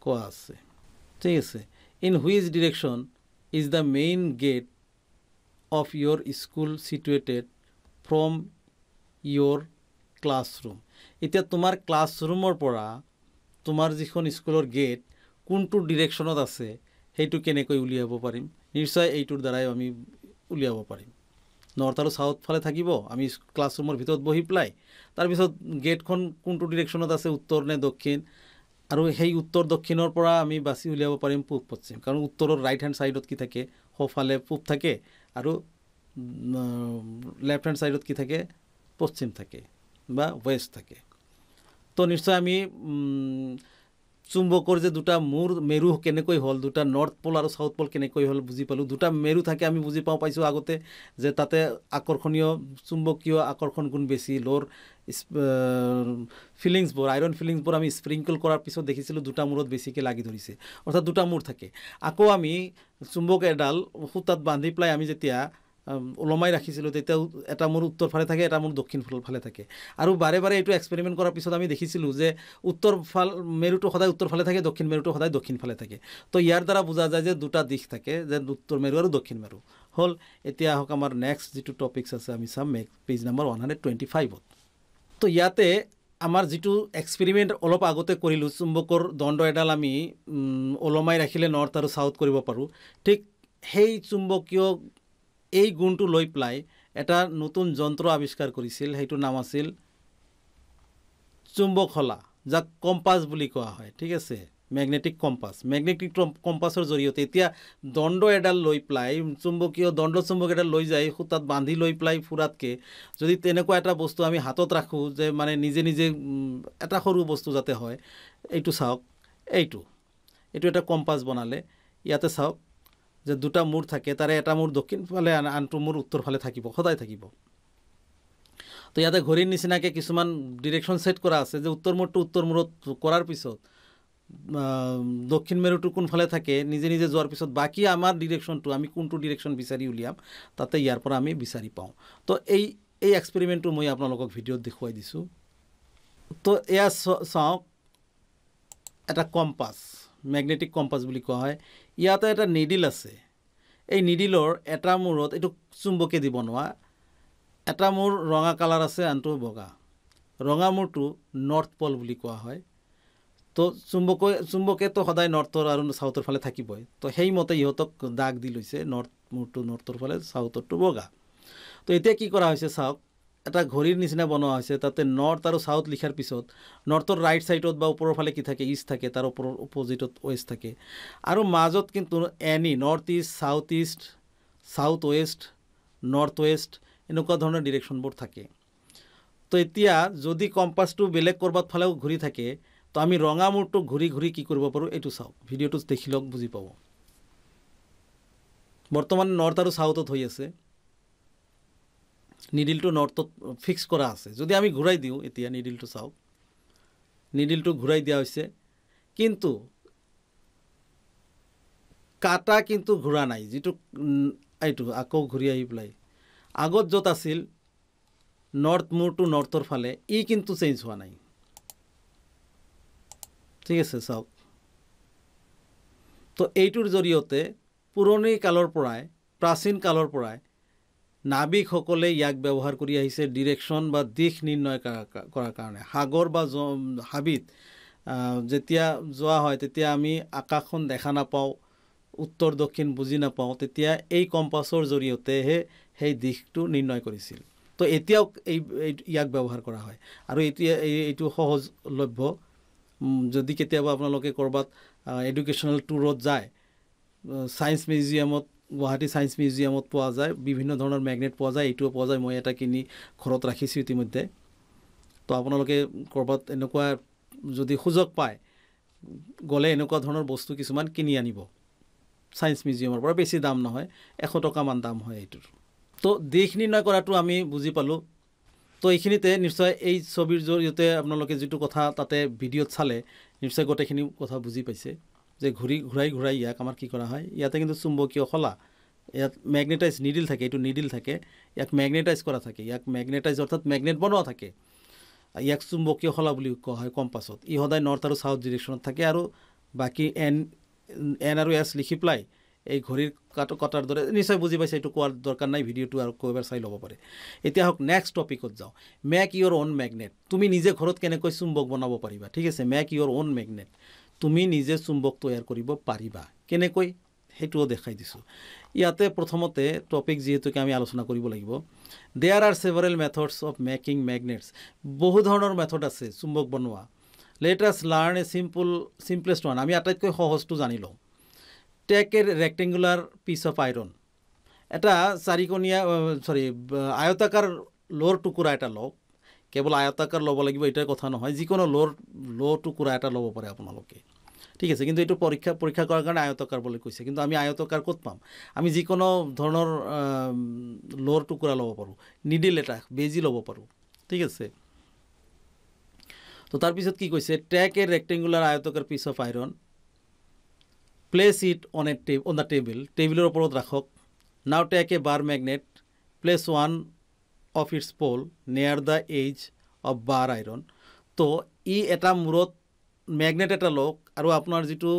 কোৱা আছে। ঠিক আছে? In which direction is the main gate of your school situated from your classroom এতিয়া তোমাৰ ক্লাছৰুমৰ পৰা তোমাৰ যিখন স্কুলৰ গেট কোনটো ডিৰেকশ্যনত আছে, সেইটো কেনেকৈ উলিয়াব পাৰিম? নিশ্চয় এইটোৰ দ্বাৰাই আমি উলিয়াব পাৰিম। নৰ্থ আৰু চাউথ ফালে থাকিব আমি ক্লাছৰুমৰ ভিতৰত বহি পেলাই তাৰপিছত গেটখন কোনটো ডিৰেকশ্যনত আছে উত্তৰ নে দক্ষিণ আৰু সেই উত্তৰ দক্ষিণৰ পৰা আমি বাছি উলিয়াব পাৰিম পূব পশ্চিম কাৰণ উত্তৰৰ ৰাইট হেণ্ড ছাইডত কি থাকে সোঁফালে পূব থাকে আৰু লেফ্ট হেণ্ড ছাইডত কি থাকে পশ্চিম থাকে বা ৱেষ্ট থাকে। তো নিশ্চয় আমি চুম্বকৰ যে দুটা মূৰ মেৰু কেনেকৈ হ'ল দুটা নৰ্থ পল আৰু চাউথ পল কেনেকৈ হ'ল বুজি পালোঁ। দুটা মেৰু থাকে আমি বুজি পাওঁ পাইছোঁ আগতে যে তাতে আকৰ্ষণীয় চুম্বকীয় আকৰ্ষণ গুণ বেছি ল'ৰ ফিলিংছবোৰ আইৰণ ফিলিংছবোৰ আমি স্প্ৰিংকল কৰাৰ পিছত দেখিছিলোঁ দুটা মূৰত বেছিকৈ লাগি ধৰিছে। অৰ্থাৎ দুটা মূৰ থাকে। আকৌ আমি চুম্বক এডাল সূতাত বান্ধি পেলাই আমি যেতিয়া ওলমাই ৰাখিছিলোঁ তেতিয়া এটা মূৰ উত্তৰ ফালে থাকে এটা মূৰ দক্ষিণ ফালে থাকে। আৰু বাৰে বাৰে এইটো এক্সপেৰিমেণ্ট কৰাৰ পিছত আমি দেখিছিলোঁ যে উত্তৰ ফাল মেৰুটো সদায় উত্তৰ ফালে থাকে দক্ষিণ মেৰুটো সদায় দক্ষিণ ফালে থাকে। তো ইয়াৰ দ্বাৰা বুজা যায় যে দুটা দিশ থাকে যে উত্তৰ মেৰু আৰু দক্ষিণ মেৰু। হ'ল এতিয়া আহক আমাৰ নেক্সট যিটো টপিকছ আছে আমি চাম page number one hundred twenty ফাইভত তো ইয়াতে আমাৰ যিটো এক্সপেৰিমেণ্ট অলপ আগতে কৰিলোঁ চুম্বকৰ দণ্ড এডাল আমি ওলমাই ৰাখিলে নৰ্থ আৰু চাউথ কৰিব পাৰোঁ। ঠিক সেই চুম্বকীয় এই গুণটো লৈ পেলাই এটা নতুন যন্ত্ৰ আৱিষ্কাৰ কৰিছিল সেইটোৰ নাম আছিল চুম্বক শলা যাক কম্পাছ বুলি কোৱা হয় ঠিক আছে? মেগনেটিক কম্পাছ মেগনেটিক কম্পাছৰ জৰিয়তে। এতিয়া দণ্ড এডাল লৈ পেলাই চুম্বকীয় দণ্ড চুম্বক এডাল লৈ যায় সূতাত বান্ধি লৈ পেলাই ফুৰাতকৈ যদি তেনেকুৱা এটা বস্তু আমি হাতত ৰাখোঁ যে মানে নিজে নিজে এটা সৰু বস্তু যাতে হয় এইটো চাওক এইটো এইটো এটা কম্পাছ বনালে ইয়াতে চাওক যে দুটা মূৰ থাকে তাৰে এটা মূৰ দক্ষিণ ফালে আনটো মূৰ উত্তৰ ফালে থাকিব সদায় থাকিব। তো ইয়াতে ঘড়ীৰ নিচিনাকৈ কিছুমান ডিৰেকশ্যন ছেট কৰা আছে যে উত্তৰ মূৰটো উত্তৰ মূৰত কৰাৰ পিছত দক্ষিণ মেৰুটো কোনফালে থাকে নিজে নিজে যোৱাৰ পিছত বাকী আমাৰ ডিৰেকশ্যনটো আমি কোনটো ডিৰেকশ্যন বিচাৰি উলিয়াম তাতে ইয়াৰ পৰা আমি বিচাৰি পাওঁ। তো এই এই এক্সপেৰিমেণ্টটো মই আপোনালোকক ভিডিঅ'ত দেখুৱাই দিছোঁ। তো এয়া চাওক এটা কম্পাছ মেগনেটিক কম্পাছ বুলি কোৱা হয়। ইয়াতে এটা নিডিল আছে। এই নিডিলৰ এটা মূৰত এইটো চুম্বকে দিব বনোৱা এটা মূৰ ৰঙা কালাৰ আছে আনটো বগা। ৰঙা মূৰটো নৰ্থ পল বুলি কোৱা হয়। তো চুম্বকে চুম্বকেতো সদায় নৰ্থৰ আৰু চাউথৰ ফালে থাকিবই। তো সেইমতে ইহঁতক দাগ দি লৈছে নৰ্থ মূৰটো নৰ্থৰ ফালে চাউথৰটো বগা। তো এতিয়া কি কৰা হৈছে চাওক এটা ঘড়ীৰ নিচিনা বনোৱা হৈছে তাতে নৰ্থ আৰু চাউথ লিখাৰ পিছত নৰ্থৰ ৰাইট ছাইডত বা ওপৰৰ ফালে কি থাকে ইষ্ট থাকে তাৰ ওপৰৰ অপজিটত ৱেষ্ট থাকে। আৰু মাজত কিন্তু any north east south east south west north west এনেকুৱা ধৰণৰ ডিৰেকশ্যনবোৰ থাকে। তো এতিয়া যদি কম্পাছটো বেলেগ ক'ৰবাত ফালেও ঘূৰি থাকে তো আমি ৰঙা মূৰটো ঘূৰি ঘূৰি কি কৰিব পাৰোঁ এইটো চাওক ভিডিঅ'টো দেখি লওক বুজি পাব। বৰ্তমান নৰ্থ আৰু চাউথত হৈ আছে। নিডিলটো নৰ্থত ফিক্স কৰা আছে। যদি আমি ঘূৰাই দিওঁ এতিয়া নিডিলটো চাওক। নিডিলটো ঘূৰাই দিয়া হৈছে। কিন্তু কাটা কিন্তু ঘূৰা নাই। যিটো এইটো আকৌ ঘূৰি আহি পেলাই। আগত য'ত আছিল নৰ্থ মূৰটো নৰ্থৰ ফালে ই কিন্তু চেঞ্জ হোৱা নাই। ঠিক আছে চাওক। তো এইটোৰ জৰিয়তে পুৰণি কালৰ পৰাই প্ৰাচীন কালৰ পৰাই নাবিকসকলে ইয়াক ব্যৱহাৰ কৰি আহিছে ডিৰেকশ্যন বা দিশ নিৰ্ণয় কৰাৰ কাৰণে। সাগৰ বা হাবিত যেতিয়া যোৱা হয় তেতিয়া আমি আকাশখন দেখা নাপাওঁ উত্তৰ দক্ষিণ বুজি নাপাওঁ তেতিয়া এই কম্পাছৰ জৰিয়তেহে সেই দিশটো নিৰ্ণয় কৰিছিল। তো এতিয়াও এই ইয়াক ব্যৱহাৰ কৰা হয়। আৰু এতিয়া এই এইটো সহজলভ্য যদি কেতিয়াবা আপোনালোকে ক'ৰবাত এডুকেশ্যনেল টুৰত যায় ছায়েঞ্চ মিউজিয়ামত গুৱাহাটী ছায়েঞ্চ মিউজিয়ামত পোৱা যায় বিভিন্ন ধৰণৰ মেগনেট পোৱা যায় এইটোও পোৱা যায় মই এটা কিনি ঘৰত ৰাখিছোঁ ইতিমধ্যে। তো আপোনালোকে ক'ৰবাত এনেকুৱা যদি সুযোগ পায় গ'লে এনেকুৱা ধৰণৰ বস্তু কিছুমান কিনি আনিব। ছায়েঞ্চ মিউজিয়ামৰ পৰা বেছি দাম নহয় এশ টকামান দাম হয় এইটোৰ। তো দিশ নিৰ্ণয় কৰাটো আমি বুজি পালোঁ। তো এইখিনিতে নিশ্চয় এই ছবিৰ জৰিয়তে আপোনালোকে যিটো কথা তাতে ভিডিঅ'ত চালে নিশ্চয় গোটেইখিনি কথা বুজি পাইছে। যে ঘূৰি ঘূৰাই ঘূৰাই ইয়াক আমাৰ কি কৰা হয় ইয়াতে কিন্তু চুম্বকীয় শলা ইয়াত মেগনেটাইজ নিডিল থাকে এইটো নিডিল থাকে ইয়াক মেগনেটাইজ কৰা থাকে ইয়াক মেগনেটাইজ অৰ্থাৎ মেগনেট বনোৱা থাকে। ইয়াক চুম্বকীয় শলা বুলি কোৱা হয় কম্পাছত। ই সদায় নৰ্থ আৰু চাউথ ডিৰেকশ্যনত থাকে আৰু বাকী এন এন আৰু এছ লিখি পেলাই এই ঘড়ীৰ কাট কটাৰ দৰে নিশ্চয় বুজি পাইছে এইটো কোৱাৰ দৰকাৰ নাই ভিডিঅ'টো আৰু এবাৰ চাই ল'ব পাৰে। এতিয়া হওক নেক্সট টপিকত যাওঁ। মেক ইয়'ৰ অ'ন মেগনেট তুমি নিজে ঘৰত কেনেকৈ চুম্বক বনাব পাৰিবা? ঠিক আছে মেক ইয়'ৰ অ'ন মেগনেট তুমি নিজে চুম্বক তৈয়াৰ কৰিব পাৰিবা। কেনেকৈ? সেইটোও দেখাই দিছোঁ। ইয়াতে প্ৰথমতে টপিক যিহেতুকে আমি আলোচনা কৰিব লাগিব there are several methods of making magnets বহু ধৰণৰ মেথড আছে চুম্বক বনোৱা। Let's learn a simple simplest one আমি আটাইতকৈ সহজটো জানি লওঁ। Take a rectangular piece of iron এটা চাৰিকণীয়া চৰি আয়তাকাৰ ল'ৰ টুকুৰা এটা লওক। কেৱল আয়তাকাৰ ল'ব লাগিব এইটোৱে কথা নহয়। যিকোনো ল'ৰ ল' টুকুৰা এটা ল'ব পাৰে আপোনালোকে। ঠিক আছে কিন্তু এইটো পৰীক্ষা পৰীক্ষা কৰাৰ কাৰণে আয়তকাৰ বুলি কৈছে। কিন্তু আমি আয়তকাৰ ক'ত পাম? আমি যিকোনো ধৰণৰ লোৰ টুকুৰা ল'ব পাৰোঁ। নিডিল এটা বেজি ল'ব পাৰোঁ। ঠিক আছে? তো তাৰপিছত কি কৈছে? Take a rectangular আয়তকাৰ piece of iron. Place it on a টে অন দ্য টেবুল। টেবুলৰ ওপৰত ৰাখক। Now take a bar magnet. Place one of its pole near the edge of bar iron তো ই এটা মূৰত মেগনেট এটা লওক আৰু আপোনাৰ যিটো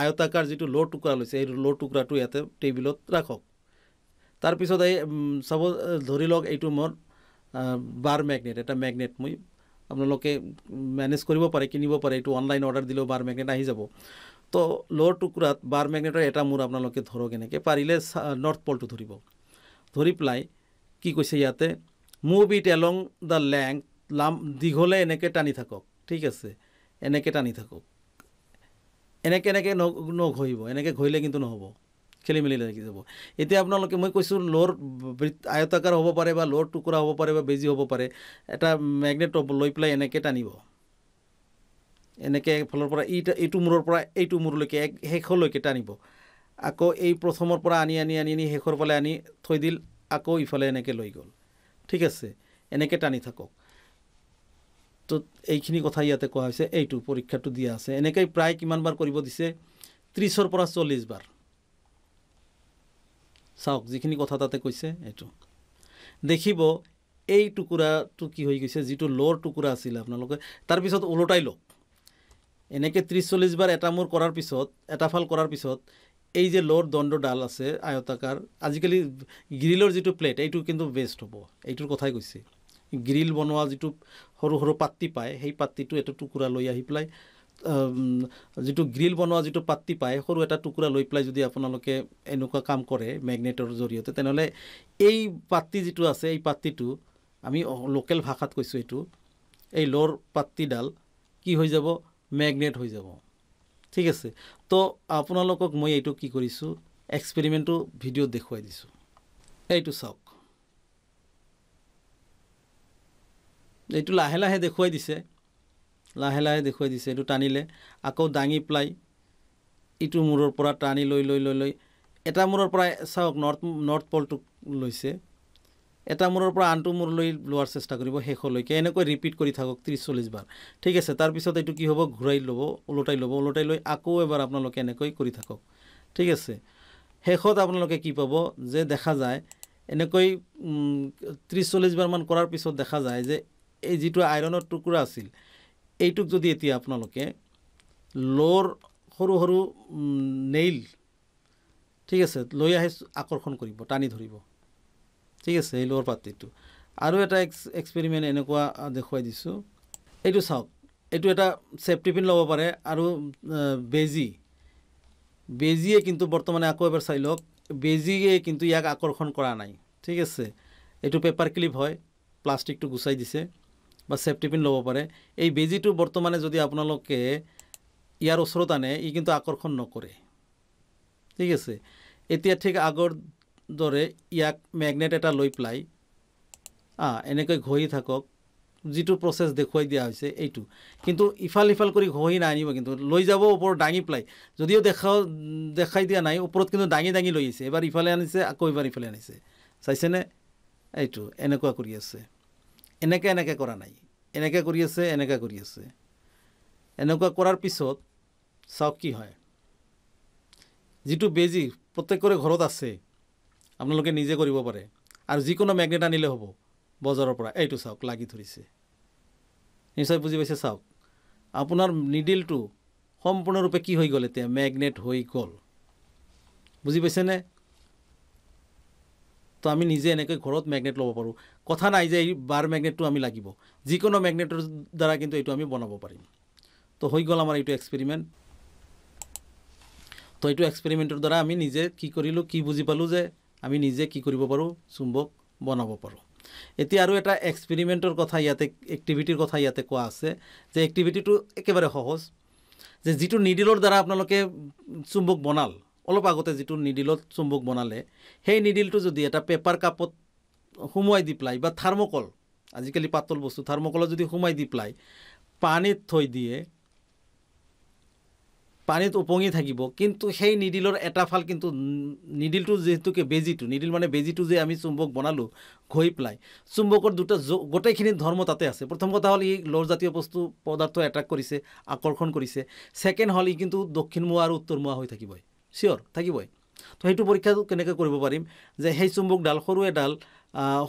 আয়তাকাৰ যিটো ল' টুকুৰা লৈছে সেই ল' টুকুৰাটো ইয়াতে টেবুলত ৰাখক। তাৰপিছত এই চাব ধৰি লওক এইটো মোৰ বাৰ মেগনেট এটা মেগনেট মই আপোনালোকে মেনেজ কৰিব পাৰে কিনিব পাৰে এইটো অনলাইন অৰ্ডাৰ দিলেও বাৰ মেগনেট আহি যাব। তো ল'ৰ টুকুৰাত বাৰ মেগনেটৰ এটা মূৰ আপোনালোকে ধৰক এনেকৈ পাৰিলে নৰ্থ পলটো ধৰিব। ধৰি পেলাই কি কৈছে ইয়াতে? Move it along the length লাম দীঘলে এনেকৈ টানি থাকক। ঠিক আছে এনেকৈ টানি থাকক। এনেকৈ এনেকৈ নঘঁহিব এনেকৈ ঘঁহিলে কিন্তু নহ'ব। খেলি মেলি লাগি যাব। এতিয়া আপোনালোকে মই কৈছোঁ ল'ৰ আয়তাকাৰ হ'ব পাৰে বা ল'ৰ টুকুৰা হ'ব পাৰে বা বেজি হ'ব পাৰে এটা মেগনেট লৈ পেলাই এনেকৈ টানিব। এনেকৈ এফালৰ পৰা এইটা এইটো মূৰৰ পৰা এইটো মূৰলৈকে এক শেষলৈকে টানিব। আকৌ এই প্ৰথমৰ পৰা আনি আনি আনি আনি শেষৰ ফালে আনি থৈ দিল। আকৌ ইফালে এনেকৈ লৈ গ'ল। ঠিক আছে এনেকৈ টানি থাকক। তো এইখিনি কথা ইয়াতে কোৱা হৈছে এইটো পৰীক্ষাটো দিয়া আছে। এনেকৈ প্ৰায় কিমানবাৰ কৰিব দিছে? ত্ৰিছৰ পৰা চল্লিছ বাৰ চাওক যিখিনি কথা তাতে কৈছে এইটো। দেখিব এই টুকুৰাটো কি হৈ গৈছে যিটো ল'ৰ টুকুৰা আছিলে আপোনালোকে তাৰপিছত ওলোটাই লওক। এনেকৈ ত্ৰিছ চল্লিছ বাৰ এটা মূৰ কৰাৰ পিছত এটা ফাল কৰাৰ পিছত এই যে ল'ৰ দণ্ডডাল আছে আয়তাকাৰ আজিকালি গ্ৰিলৰ যিটো প্লেট এইটো কিন্তু বেষ্ট হ'ব এইটোৰ কথাই কৈছে। গ্ৰিল বনোৱা যিটো সৰু সৰু পাত্তি পায় সেই পাত্তিটো এটা টুকুৰা লৈ আহি পেলাই যিটো গ্ৰিল বনোৱা যিটো পাত্তি পায় সৰু এটা টুকুৰা লৈ পেলাই যদি আপোনালোকে এনেকুৱা কাম কৰে মেগনেটৰ জৰিয়তে তেনেহ'লে এই পাত্তি যিটো আছে এই পাত্তিটো আমি লোকেল ভাষাত কৈছোঁ এইটো এই ল'ৰ পাত্তিডাল কি হৈ যাব? মেগনেট হৈ যাব। ঠিক আছে। তো আপোনালোকক মই এইটো কি কৰিছোঁ এক্সপেৰিমেণ্টটো ভিডিঅ'ত দেখুৱাই দিছোঁ। এইটো চাওক। এইটো লাহে লাহে দেখুৱাই দিছে। লাহে লাহে দেখুৱাই দিছে এইটো টানিলে। আকৌ দাঙি পেলাই ইটো মূৰৰ পৰা টানি লৈ লৈ লৈ লৈ এটা মূৰৰ পৰা চাওক নৰ্থ নৰ্থ পলটোক লৈছে। এটা মূৰৰ পৰা আনটো মূৰ লৈ লোৱাৰ চেষ্টা কৰিব শেষলৈকে। এনেকৈ ৰিপিট কৰি থাকক ত্ৰিছ চল্লিছ বাৰ। ঠিক আছে তাৰপিছত এইটো কি হ'ব? ঘূৰাই ল'ব ওলোটাই ল'ব ওলোটাই লৈ আকৌ এবাৰ আপোনালোকে এনেকৈ কৰি থাকক। ঠিক আছে শেষত আপোনালোকে কি পাব? যে দেখা যায় এনেকৈ ত্ৰিছ চল্লিছ বাৰমান কৰাৰ পিছত দেখা যায় যে এই যিটো আইৰণৰ টুকুৰা আছিল এইটোক যদি এতিয়া আপোনালোকে ল'ৰ সৰু সৰু নেইল ঠিক আছে লৈ আহি আকৰ্ষণ কৰিব টানি ধৰিব। ঠিক আছে এই ল'ৰ পাতিটো আৰু এটা এক্স এক্সপেৰিমেণ্ট এনেকুৱা দেখুৱাই দিছোঁ। এইটো চাওক এইটো এটা চেফটি পিন ল'ব পাৰে আৰু বেজী। বেজীয়ে কিন্তু বৰ্তমানে আকৌ এবাৰ চাই লওক বেজীয়ে কিন্তু ইয়াক আকৰ্ষণ কৰা নাই। ঠিক আছে এইটো পেপাৰ ক্লিপ হয় প্লাষ্টিকটো গুচাই দিছে বা চেফটি পিন ল'ব পাৰে। এই বেজীটো বৰ্তমানে যদি আপোনালোকে ইয়াৰ ওচৰত আনে ই কিন্তু আকৰ্ষণ নকৰে। ঠিক আছে এতিয়া ঠিক আগৰ দৰে ইয়াক মেগনেট এটা লৈ পেলাই এনেকৈ ঘঁহি থাকক যিটো প্ৰচেছ দেখুৱাই দিয়া হৈছে এইটো। কিন্তু ইফাল সিফাল কৰি ঘঁহি নানিব কিন্তু লৈ যাব ওপৰত দাঙি পেলাই। যদিও দেখা দেখাই দিয়া নাই ওপৰত কিন্তু দাঙি দাঙি লৈ আহিছে। এবাৰ ইফালে আনিছে আকৌ এবাৰ ইফালে আনিছে। চাইছেনে? এইটো এনেকুৱা কৰি আছে। এনেকৈ এনেকৈ কৰা নাই। এনেকৈ কৰি আছে এনেকৈ কৰি আছে। এনেকুৱা কৰাৰ পিছত চাওক কি হয়। যিটো বেজী প্ৰত্যেকৰে ঘৰত আছে আপোনালোকে নিজে কৰিব পাৰে। আৰু যিকোনো মেগনেট আনিলে হ'ব বজাৰৰ পৰা। এইটো চাওক লাগি ধৰিছে। নিশ্চয় বুজি পাইছে চাওক। আপোনাৰ নিডিলটো সম্পূৰ্ণৰূপে কি হৈ গ'ল এতিয়া? মেগনেট হৈ গ'ল। বুজি পাইছেনে? তো আমি নিজে এনেকৈ ঘৰত মেগনেট ল'ব পাৰোঁ। কথা নাই যে এই বাৰ মেগনেটটো আমি লাগিব। যিকোনো মেগনেটৰ দ্বাৰা কিন্তু এইটো আমি বনাব পাৰিম। তো হৈ গ'ল আমাৰ এইটো এক্সপেৰিমেণ্ট তো এইটো এক্সপেৰিমেণ্টৰ দ্বাৰা আমি নিজে কি কৰিলোঁ কি বুজি পালোঁ যে আমি নিজে কি কৰিব পাৰোঁ চুম্বক বনাব পাৰোঁ। এতিয়া আৰু এটা এক্সপেৰিমেণ্টৰ কথা ইয়াতে এক্টিভিটিৰ কথা ইয়াতে কোৱা আছে যে এক্টিভিটিটো একেবাৰে সহজ যে যিটো নিডিলৰ দ্বাৰা আপোনালোকে চুম্বক বনাল অলপ আগতে যিটো নিডিলত চুম্বক বনালে সেই নিডিলটো যদি এটা পেপাৰ কাপত সোমোৱাই দি পেলাই বা থাৰ্মকল আজিকালি পাতল বস্তু থাৰ্মকলত যদি সোমাই দি পেলাই পানীত থৈ দিয়ে পানীত উপঙি থাকিব। কিন্তু সেই নিডিলৰ এটা ফাল কিন্তু নিডিলটো যিহেতুকে বেজীটো নিডিল মানে বেজীটো যে আমি চুম্বক বনালোঁ ঘঁহি পেলাই। চুম্বকৰ দুটা গোটেইখিনি ধৰ্ম তাতে আছে। প্ৰথম কথা হ'ল ই লৰজাতীয় বস্তু পদাৰ্থ এট্ৰেক্ট কৰিছে আকৰ্ষণ কৰিছে। ছেকেণ্ড হ'ল ই কিন্তু দক্ষিণমুৱা আৰু উত্তৰমুৱা হৈ থাকিবই। চিয়'ৰ থাকিবই। তো সেইটো পৰীক্ষা কেনেকৈ কৰিব পাৰিম? যে সেই চুম্বকডাল সৰু এডাল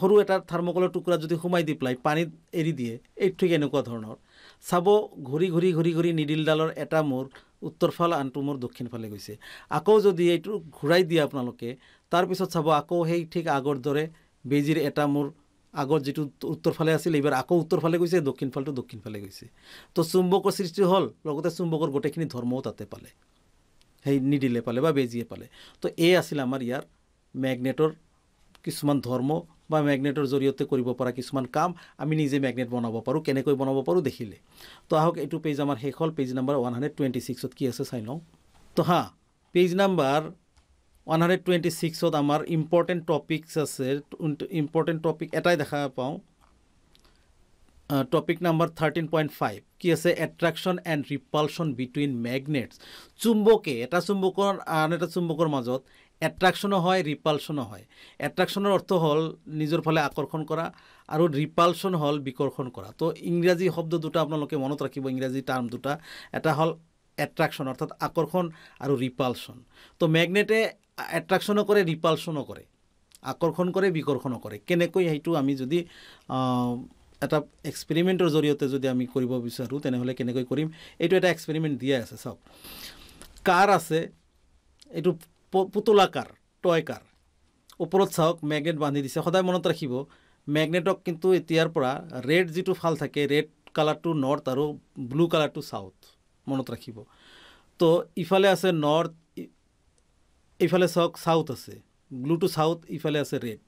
সৰু এটা থাৰ্মকলৰ টুকুৰা যদি সোমাই দি পেলাই পানীত এৰি দিয়ে এই ঠিক এনেকুৱা ধৰণৰ। চাব ঘূৰি ঘূৰি ঘূৰি ঘূৰি নিডিলডালৰ এটা মূৰ উত্তৰ ফাল আনটো মোৰ দক্ষিণ ফালে গৈছে। আকৌ যদি এইটো ঘূৰাই দিয়ে আপোনালোকে তাৰপিছত চাব আকৌ সেই ঠিক আগৰ দৰে বেজীৰ এটা মূৰ আগত যিটো উত্তৰ ফালে আছিল এইবাৰ আকৌ উত্তৰ ফালে গৈছে দক্ষিণ ফালটো দক্ষিণ ফালে গৈছে। তো চুম্বকৰ সৃষ্টি হ'ল লগতে চুম্বকৰ গোটেইখিনি ধৰ্মও তাতে পালে। সেই নিদিলে পালে বা বেজীয়ে পালে। তো এই আছিল আমাৰ ইয়াৰ মেগনেটৰ কিছুমান ধৰ্ম বা মেগনেটৰ জৰিয়তে কৰিব পৰা কিছুমান কাম আমি নিজে মেগনেট বনাব পাৰোঁ কেনেকৈ বনাব পাৰোঁ দেখিলে। তো আহক এইটো পেজ আমাৰ শেষ হ'ল page number one hundred twenty ছিক্সত কি আছে চাই লওঁ। তো হা page number one hundred twenty ছিক্সত আমাৰ ইম্পৰ্টেণ্ট টপিকছ আছে ইম্পৰ্টেণ্ট টপিক এটাই দেখা পাওঁ। Topic number thirteen point five কি আছে? Attraction and repulsion between magnets চুম্বকে এটা চুম্বকৰ আন এটা চুম্বকৰ মাজত এট্ৰেকশ্যনো হয় ৰিপালশ্যনো হয়। এট্ৰেকশ্যনৰ অৰ্থ হ'ল নিজৰ ফালে আকৰ্ষণ কৰা আৰু ৰিপালশ্যন হ'ল বিকৰ্ষণ কৰা। তো ইংৰাজী শব্দ দুটা আপোনালোকে মনত ৰাখিব ইংৰাজী টাৰ্ম দুটা। এটা হ'ল এট্ৰেকশ্যন অৰ্থাৎ আকৰ্ষণ আৰু ৰিপালশ্যন তো মেগনেটে এট্ৰেকশ্যনো কৰে ৰিপালশ্যনো কৰে। আকৰ্ষণ কৰে বিকৰ্ষণো কৰে। কেনেকৈ সেইটো আমি যদি এটা এক্সপেৰিমেণ্টৰ জৰিয়তে যদি আমি কৰিব বিচাৰোঁ তেনেহ'লে কেনেকৈ কৰিম? এইটো এটা এক্সপেৰিমেণ্ট দিয়া আছে চাওক। কাৰ আছে? এইটো পুতলাকাৰ টয় কাৰ ওপৰত চাওক মেগনেট বান্ধি দিছে। সদায় মনত ৰাখিব মেগনেটক কিন্তু এতিয়াৰ পৰা ৰেড যিটো ফাল থাকে ৰেড কালাৰটো নৰ্থ আৰু ব্লু কালাৰটো চাউথ মনত ৰাখিব। তো ইফালে আছে নৰ্থ ইফালে চাওক চাউথ আছে। ব্লুটো চাউথ ইফালে আছে ৰেড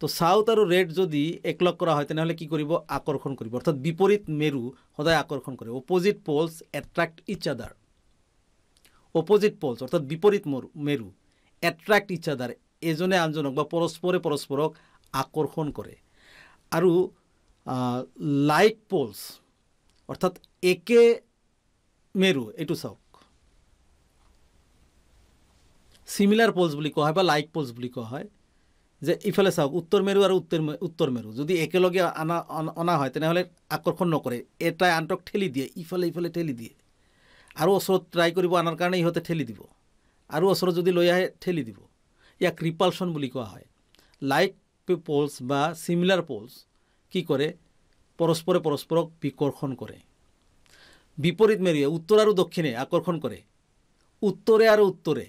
তো চাউথ আৰু ৰেড যদি একলগ কৰা হয় তেনেহ'লে কি কৰিব? আকৰ্ষণ কৰিব। অৰ্থাৎ বিপৰীত মেৰু সদায় আকৰ্ষণ কৰে। অপজিট পলছ এট্ৰেক্ট ইচ আদাৰ অপজিট পলছ অৰ্থাৎ বিপৰীত মেৰু এট্ৰেক্ট ইচ আদাৰ এজনে আনজনক বা পৰস্পৰে পৰস্পৰক আকৰ্ষণ কৰে। আৰু লাইক পলছ অৰ্থাৎ একে মেৰু এইটো চাওক। চিমিলাৰ পলছ বুলি কোৱা হয় বা লাইক পলছ বুলি কোৱা হয় যে ইফালে চাওক উত্তৰ মেৰু আৰু উত্তৰ উত্তৰ মেৰু যদি একেলগে অনা অনা হয় তেনেহ'লে আকৰ্ষণ নকৰে এটাই আনটোক ঠেলি দিয়ে ইফালে ইফালে ঠেলি দিয়ে। আৰু ওচৰত ট্ৰাই কৰিব আনাৰ কাৰণে ইহঁতে ঠেলি দিব। আৰু ওচৰত যদি লৈ আহে ঠেলি দিব। ইয়াক ৰিপালশ্যন বুলি কোৱা হয়। লাইক পলছ বা চিমিলাৰ পলছ কি কৰে? পৰস্পৰে পৰস্পৰক বিকৰ্ষণ কৰে। বিপৰীত মেৰুৱে উত্তৰ আৰু দক্ষিণে আকৰ্ষণ কৰে। উত্তৰে আৰু উত্তৰে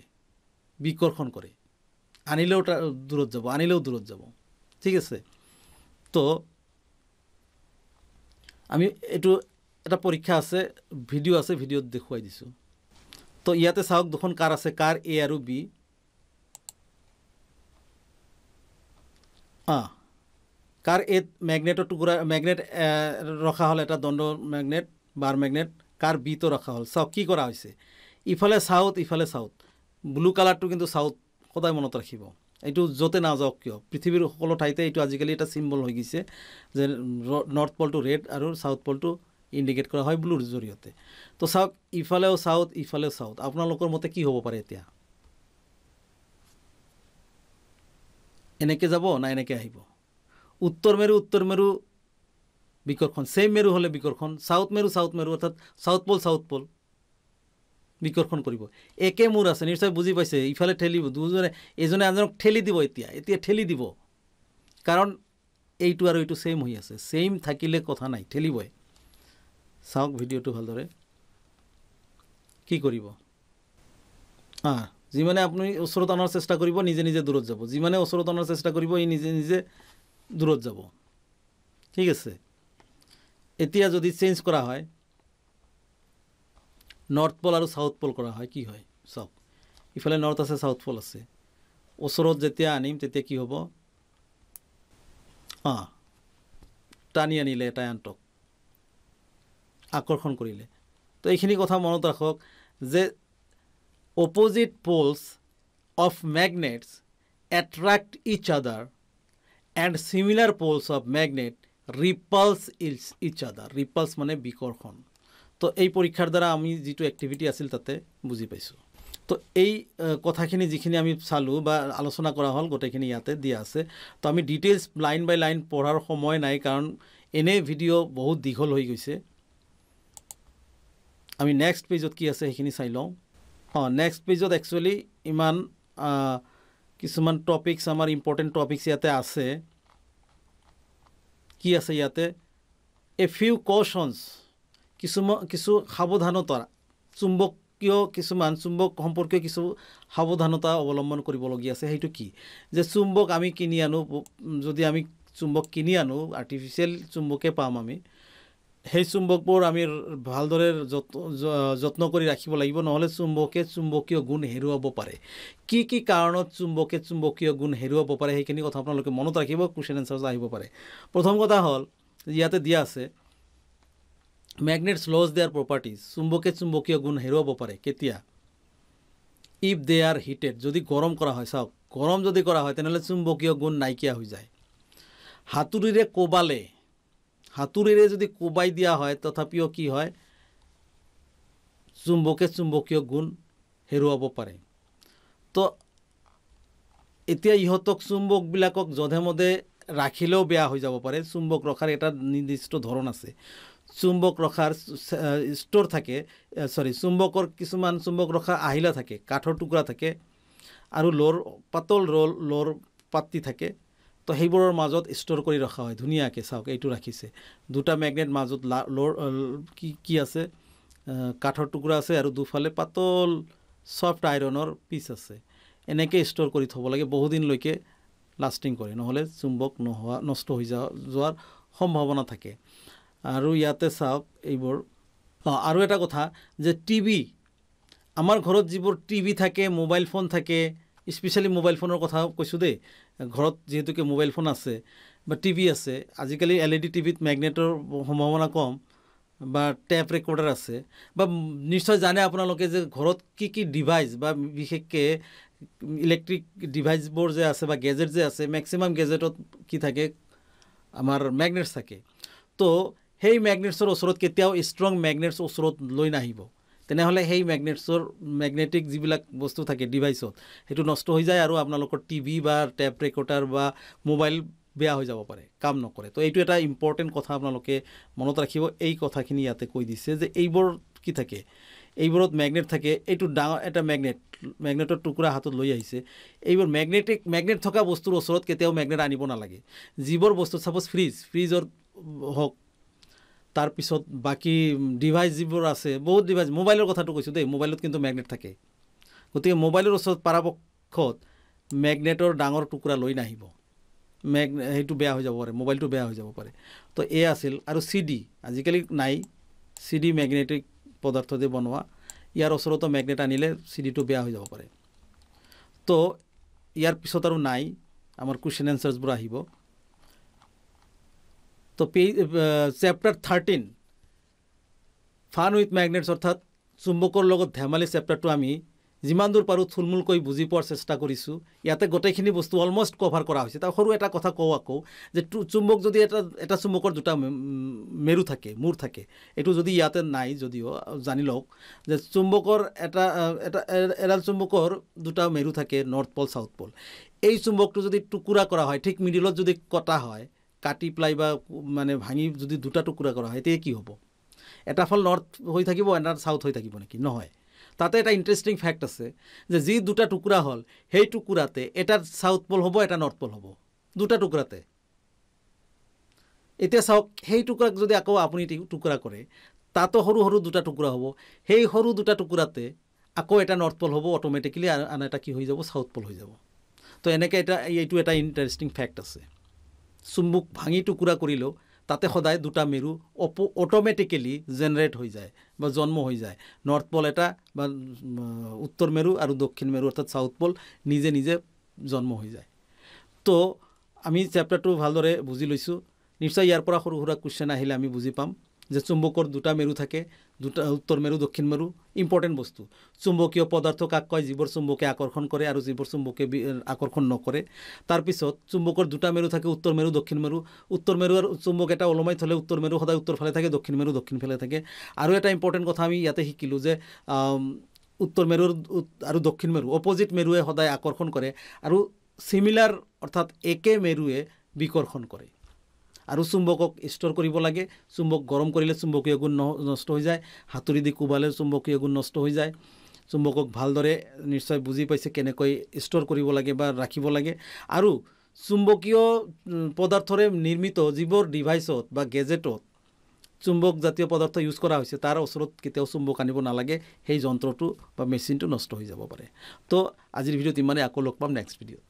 বিকৰ্ষণ কৰে। আনিলেও দূৰত যাব আনিলেও দূৰত যাব। ঠিক আছে? তো আমি এইটো এটা পৰীক্ষা আছে ভিডিঅ' আছে ভিডিঅ'ত দেখুৱাই দিছোঁ। তো ইয়াতে চাওক দুখন কাৰ আছে কাৰ এ আৰু বি অঁ কাৰ এত মেগনেটৰ টুকুৰা মেগনেট ৰখা হ'ল এটা দণ্ড মেগনেট বাৰ মেগনেট কাৰ বিটো ৰখা হ'ল। চাওক কি কৰা হৈছে। ইফালে চাউথ ইফালে চাউথ ব্লু কালাৰটো কিন্তু চাউথ সদায় মনত ৰাখিব। এইটো য'তে নাযাওক কিয়? পৃথিৱীৰ সকলো ঠাইতে এইটো আজিকালি এটা চিম্বল হৈ গৈছে যে নৰ্থ পলটো ৰেড আৰু চাউথ পলটো ইণ্ডিকেট কৰা হয় ব্লুৰ জৰিয়তে। তো চাওক ইফালেও চাউথ ইফালেও চাউথ আপোনালোকৰ মতে কি হ'ব পাৰে এতিয়া? এনেকৈ যাব না এনেকৈ আহিব? উত্তৰ মেৰু উত্তৰ মেৰু বিকৰ্ষণ। ছেইম মেৰু হ'লে বিকৰ্ষণ। চাউথ মেৰু চাউথ মেৰু অৰ্থাৎ চাউথ পল চাউথ পল বিকৰ্ষণ কৰিব। একে মূৰ আছে নিশ্চয় বুজি পাইছে। ইফালে ঠেলিব দুজনে এজনে আনজনক ঠেলি দিব এতিয়া। এতিয়া ঠেলি দিব। কাৰণ এইটো আৰু এইটো ছেইম হৈ আছে। ছেইম থাকিলে কথা নাই ঠেলিবই। চাওক ভিডিঅ'টো ভালদৰে। কি কৰিব? যিমানে আপুনি ওচৰত অনাৰ চেষ্টা কৰিব নিজে নিজে দূৰত যাব। যিমানে ওচৰত অনাৰ চেষ্টা কৰিব ই নিজে নিজে দূৰত যাব। ঠিক আছে? এতিয়া যদি চেঞ্জ কৰা হয় নৰ্থ পল আৰু চাউথ পল কৰা হয় কি হয়? চাওক ইফালে নৰ্থ আছে চাউথ পল আছে। ওচৰত যেতিয়া আনিম তেতিয়া কি হ'ব? অঁ টানি আনিলে এটাই আনটক। আকৰ্ষণ কৰিলে। তো এইখিনি কথা মনত ৰাখক যে opposite poles of magnets attract each other and similar poles of magnet repels each each other repels মানে বিকৰ্ষণ। তো এই পৰীক্ষাৰ দ্বাৰা আমি যিটো এক্টিভিটি আছিল তাতে বুজি পাইছোঁ। তো এই কথাখিনি যিখিনি আমি চালোঁ বা আলোচনা কৰা হ'ল গোটেইখিনি ইয়াতে দিয়া আছে। তো আমি ডিটেইলছ লাইন বাই লাইন পঢ়াৰ সময় নাই কাৰণ এনেই ভিডিঅ' বহুত দীঘল হৈ গৈছে। আমি নেক্সট পেজত কি আছে সেইখিনি চাই লওঁ। অঁ নেক্সট পেজত একচুৱেলি ইমান কিছুমান টপিকছ আমাৰ ইম্পৰ্টেণ্ট টপিকছ ইয়াতে আছে। কি আছে ইয়াতে? এ ফিউ কশ্যনছ কিছুমান কিছু সাৱধানতা চুম্বকীয় কিছুমান চুম্বক সম্পৰ্কীয় কিছু সাৱধানতা অৱলম্বন কৰিবলগীয়া আছে সেইটো কি? যে চুম্বক আমি কিনি আনো যদি আমি চুম্বক কিনি আনো আৰ্টিফিচিয়েল চুম্বকে পাম আমি। সেই চুম্বকবোৰ আমি ভালদৰে যত্ন কৰি ৰাখিব লাগিব। নহ'লে চুম্বকে চুম্বকীয় গুণ হেৰুৱাব পাৰে। কি কি কাৰণত চুম্বকে চুম্বকীয় গুণ হেৰুৱাব পাৰে সেইখিনি কথা আপোনালোকে মনত ৰাখিব কুৱেশ্যন এনচাৰ্ছ আহিব পাৰে। প্ৰথম কথা হ'ল ইয়াতে দিয়া আছে মেগনেটছ লছ দেয়াৰ প্ৰপাৰ্টিজ চুম্বকে চুম্বকীয় গুণ হেৰুৱাব পাৰে। কেতিয়া? ইফ দে আৰ হিটেড যদি গৰম কৰা হয় চাওক গৰম যদি কৰা হয় তেনেহ'লে চুম্বকীয় গুণ নাইকিয়া হৈ যায়। হাতুৰিৰে কোবালে হাতুৰিৰে যদি কোবাই দিয়া হয় তথাপিও কি হয়? চুম্বকে চুম্বকীয় গুণ হেৰুৱাব পাৰে। তো এতিয়া ইহঁতক চুম্বকবিলাকক যধে মধে ৰাখিলেও বেয়া হৈ যাব পাৰে। চুম্বক ৰখাৰ এটা নিৰ্দিষ্ট ধৰণ আছে। চুম্বক ৰখাৰ ষ্ট'ৰ থাকে চৰি চুম্বকৰ কিছুমান চুম্বক ৰখা আহিলা থাকে কাঠৰ টুকুৰা থাকে আৰু লোৰ পাতল ৰল লোৰ পাতি থাকে। তো সেইবোৰৰ মাজত ষ্ট'ৰ কৰি ৰখা হয়। ধুনীয়াকৈ চাওক এইটো ৰাখিছে। দুটা মেগনেট মাজত কি কি আছে? কাঠৰ টুকুৰা আছে আৰু দুফালে পাতল ছফ্ট আইৰণৰ পিচ আছে। এনেকৈ ষ্ট'ৰ কৰি থ'ব লাগে বহুদিনলৈকে লাষ্টিং কৰে। নহ'লে চুম্বক নোহোৱা নষ্ট হৈ যোৱা যোৱাৰ সম্ভাৱনা থাকে। আৰু ইয়াতে চাওক এইবোৰ। অঁ আৰু এটা কথা যে টিভি আমাৰ ঘৰত যিবোৰ টিভি থাকে মোবাইল ফোন থাকে স্পেচিয়েলি মোবাইল ফোনৰ কথা কৈছোঁ দেই ঘৰত যিহেতুকে মোবাইল ফোন আছে বা টিভি আছে আজিকালি এল ই ডি টিভিত মেগনেটৰ সম্ভাৱনা কম বা টেপ ৰেকৰ্ডাৰ আছে বা নিশ্চয় জানে আপোনালোকে যে ঘৰত কি কি ডিভাইচ বা বিশেষকৈ ইলেক্ট্ৰিক ডিভাইচবোৰ যে আছে বা গেজেট যে আছে মেক্সিমাম গেজেটত কি থাকে? আমাৰ মেগনেটছ থাকে। তো সেই মেগনেটছৰ ওচৰত কেতিয়াও ষ্ট্ৰং মেগনেটছ ওচৰত লৈ নাহিব। তেনেহ'লে সেই মেগনেটছৰ মেগনেটিক যিবিলাক বস্তু থাকে ডিভাইচত সেইটো নষ্ট হৈ যায় আৰু আপোনালোকৰ টিভি বা টেপ ৰেকৰ্ডাৰ বা মোবাইল বেয়া হৈ যাব পাৰে কাম নকৰে। তো এইটো এটা ইম্পৰ্টেণ্ট কথা আপোনালোকে মনত ৰাখিব। এই কথাখিনি ইয়াতে কৈ দিছে যে এইবোৰ কি থাকে? এইবোৰত মেগনেট থাকে এইটো ডাঙৰ এটা মেগনেট মেগনেটৰ টুকুৰা হাতত লৈ আহিছে। এইবোৰ মেগনেটিক মেগনেট থকা বস্তুৰ ওচৰত কেতিয়াও মেগনেট আনিব নালাগে। যিবোৰ বস্তু ছাপ'জ ফ্ৰিজ ফ্ৰিজৰ হওক তাৰপিছত বাকী ডিভাইচ যিবোৰ আছে বহুত ডিভাইচ মোবাইলৰ কথাটো কৈছোঁ দেই মোবাইলত কিন্তু মেগনেট থাকে। গতিকে মোবাইলৰ ওচৰত পৰাপক্ষত মেগনেটৰ ডাঙৰ টুকুৰা লৈ নাহিব। মেগ সেইটো বেয়া হৈ যাব পাৰে মোবাইলটো বেয়া হৈ যাব পাৰে। তো এয়া আছিল আৰু চি ডি আজিকালি নাই। চি ডি মেগনেটিক পদাৰ্থ দি বনোৱা ইয়াৰ ওচৰতো মেগনেট আনিলে চি ডিটো বেয়া হৈ যাব পাৰে। তো ইয়াৰ পিছত আৰু নাই আমাৰ কুৱেশ্যন এনচাৰ্ছবোৰ আহিব। তো chapter thirteen fun with magnets অৰ্থাৎ চুম্বকৰ লগত ধেমালি চেপ্টাৰটো আমি যিমান দূৰ পাৰোঁ থুলমূলকৈ বুজি পোৱাৰ চেষ্টা কৰিছোঁ। ইয়াতে গোটেইখিনি বস্তু অলমষ্ট কভাৰ কৰা হৈছে। তাৰ সৰু এটা কথা কওঁ আকৌ যে চুম্বক যদি এটা এটা চুম্বকৰ দুটা মেৰু থাকে মূৰ থাকে এইটো যদি ইয়াতে নাই যদিও জানি লওক যে চুম্বকৰ এটা এটা এডাল চুম্বকৰ দুটা মেৰু থাকে নৰ্থ পল ছাউথ পল এই চুম্বকটো যদি টুকুৰা কৰা হয় ঠিক মিডিলত যদি কটা হয় কাটি পেলাই বা মানে ভাঙি যদি দুটা টুকুৰা কৰা হয় তেতিয়া কি হ'ব? এটা ফল নৰ্থ হৈ থাকিব এটা ছাউথ হৈ থাকিব নেকি? নহয়। তাতে এটা ইণ্টাৰেষ্টিং ফেক্ট আছে যে যি দুটা টুকুৰা হ'ল সেই টুকুৰাতে এটা ছাউথ পল হ'ব এটা নৰ্থ পল হ'ব। দুটা টুকুৰাতে। এতিয়া চাওক সেই টুকুৰাক যদি আকৌ আপুনি টুকুৰা কৰে তাতো সৰু সৰু দুটা টুকুৰা হ'ব। সেই সৰু দুটা টুকুৰাতে আকৌ এটা নৰ্থ পল হ'ব অট'মেটিকেলি আন এটা কি হৈ যাব? ছাউথ পল হৈ যাব। তো এনেকৈ এটা এইটো এটা ইণ্টাৰেষ্টিং ফেক্ট আছে। চুম্বুক ভাঙি টুকুৰা কৰিলেও তাতে সদায় দুটা মেৰু অপ অট'মেটিকেলি জেনেৰেট হৈ যায় বা জন্ম হৈ যায়। নৰ্থ পল এটা বা উত্তৰ মেৰু আৰু দক্ষিণ মেৰু অৰ্থাৎ ছাউথ পল নিজে নিজে জন্ম হৈ যায়। তো আমি চেপ্টাৰটো ভালদৰে বুজি লৈছোঁ। নিশ্চয় ইয়াৰ পৰা সৰু সুৰা কুৱেশ্যন আহিলে আমি বুজি পাম যে চুম্বকৰ দুটা মেৰু থাকে দুটা উত্তৰ মেৰু দক্ষিণ মেৰু ইম্পৰ্টেণ্ট বস্তু। চুম্বকীয় পদাৰ্থ কাক কয়? যিবোৰ চুম্বকে আকৰ্ষণ কৰে আৰু যিবোৰ চুম্বকে আকৰ্ষণ নকৰে। তাৰপিছত চুম্বকৰ দুটা মেৰু থাকে উত্তৰ মেৰু দক্ষিণ মেৰু। উত্তৰ মেৰু আৰু চুম্বক এটা ওলমাই থ'লে উত্তৰ মেৰু সদায় উত্তৰ ফালে থাকে দক্ষিণ মেৰু দক্ষিণ ফালে থাকে। আৰু এটা ইম্পৰ্টেণ্ট কথা আমি ইয়াতে শিকিলোঁ যে উত্তৰ মেৰুৰ আৰু দক্ষিণ মেৰু অপজিট মেৰুৱে সদায় আকৰ্ষণ কৰে আৰু চিমিলাৰ অৰ্থাৎ একে মেৰুৱে বিকৰ্ষণ কৰে। আৰু চুম্বকক ষ্ট'ৰ কৰিব লাগে। চুম্বক গৰম কৰিলে চুম্বকীয় গুণ ন- নষ্ট হৈ যায়। হাতুৰি দি কোবালে চুম্বকীয় গুণ নষ্ট হৈ যায়। চুম্বকক ভালদৰে নিশ্চয় বুজি পাইছে কেনেকৈ ষ্ট'ৰ কৰিব লাগে বা ৰাখিব লাগে। আৰু চুম্বকীয় পদাৰ্থৰে নিৰ্মিত যিবোৰ ডিভাইচত বা গেজেটত চুম্বক জাতীয় পদাৰ্থ ইউজ কৰা হৈছে তাৰ ওচৰত কেতিয়াও চুম্বক আনিব নালাগে। সেই যন্ত্ৰটো বা মেচিনটো নষ্ট হৈ যাব পাৰে। তো আজিৰ ভিডিঅ'ত ইমানে আকৌ লগ পাম নেক্সট ভিডিঅ'ত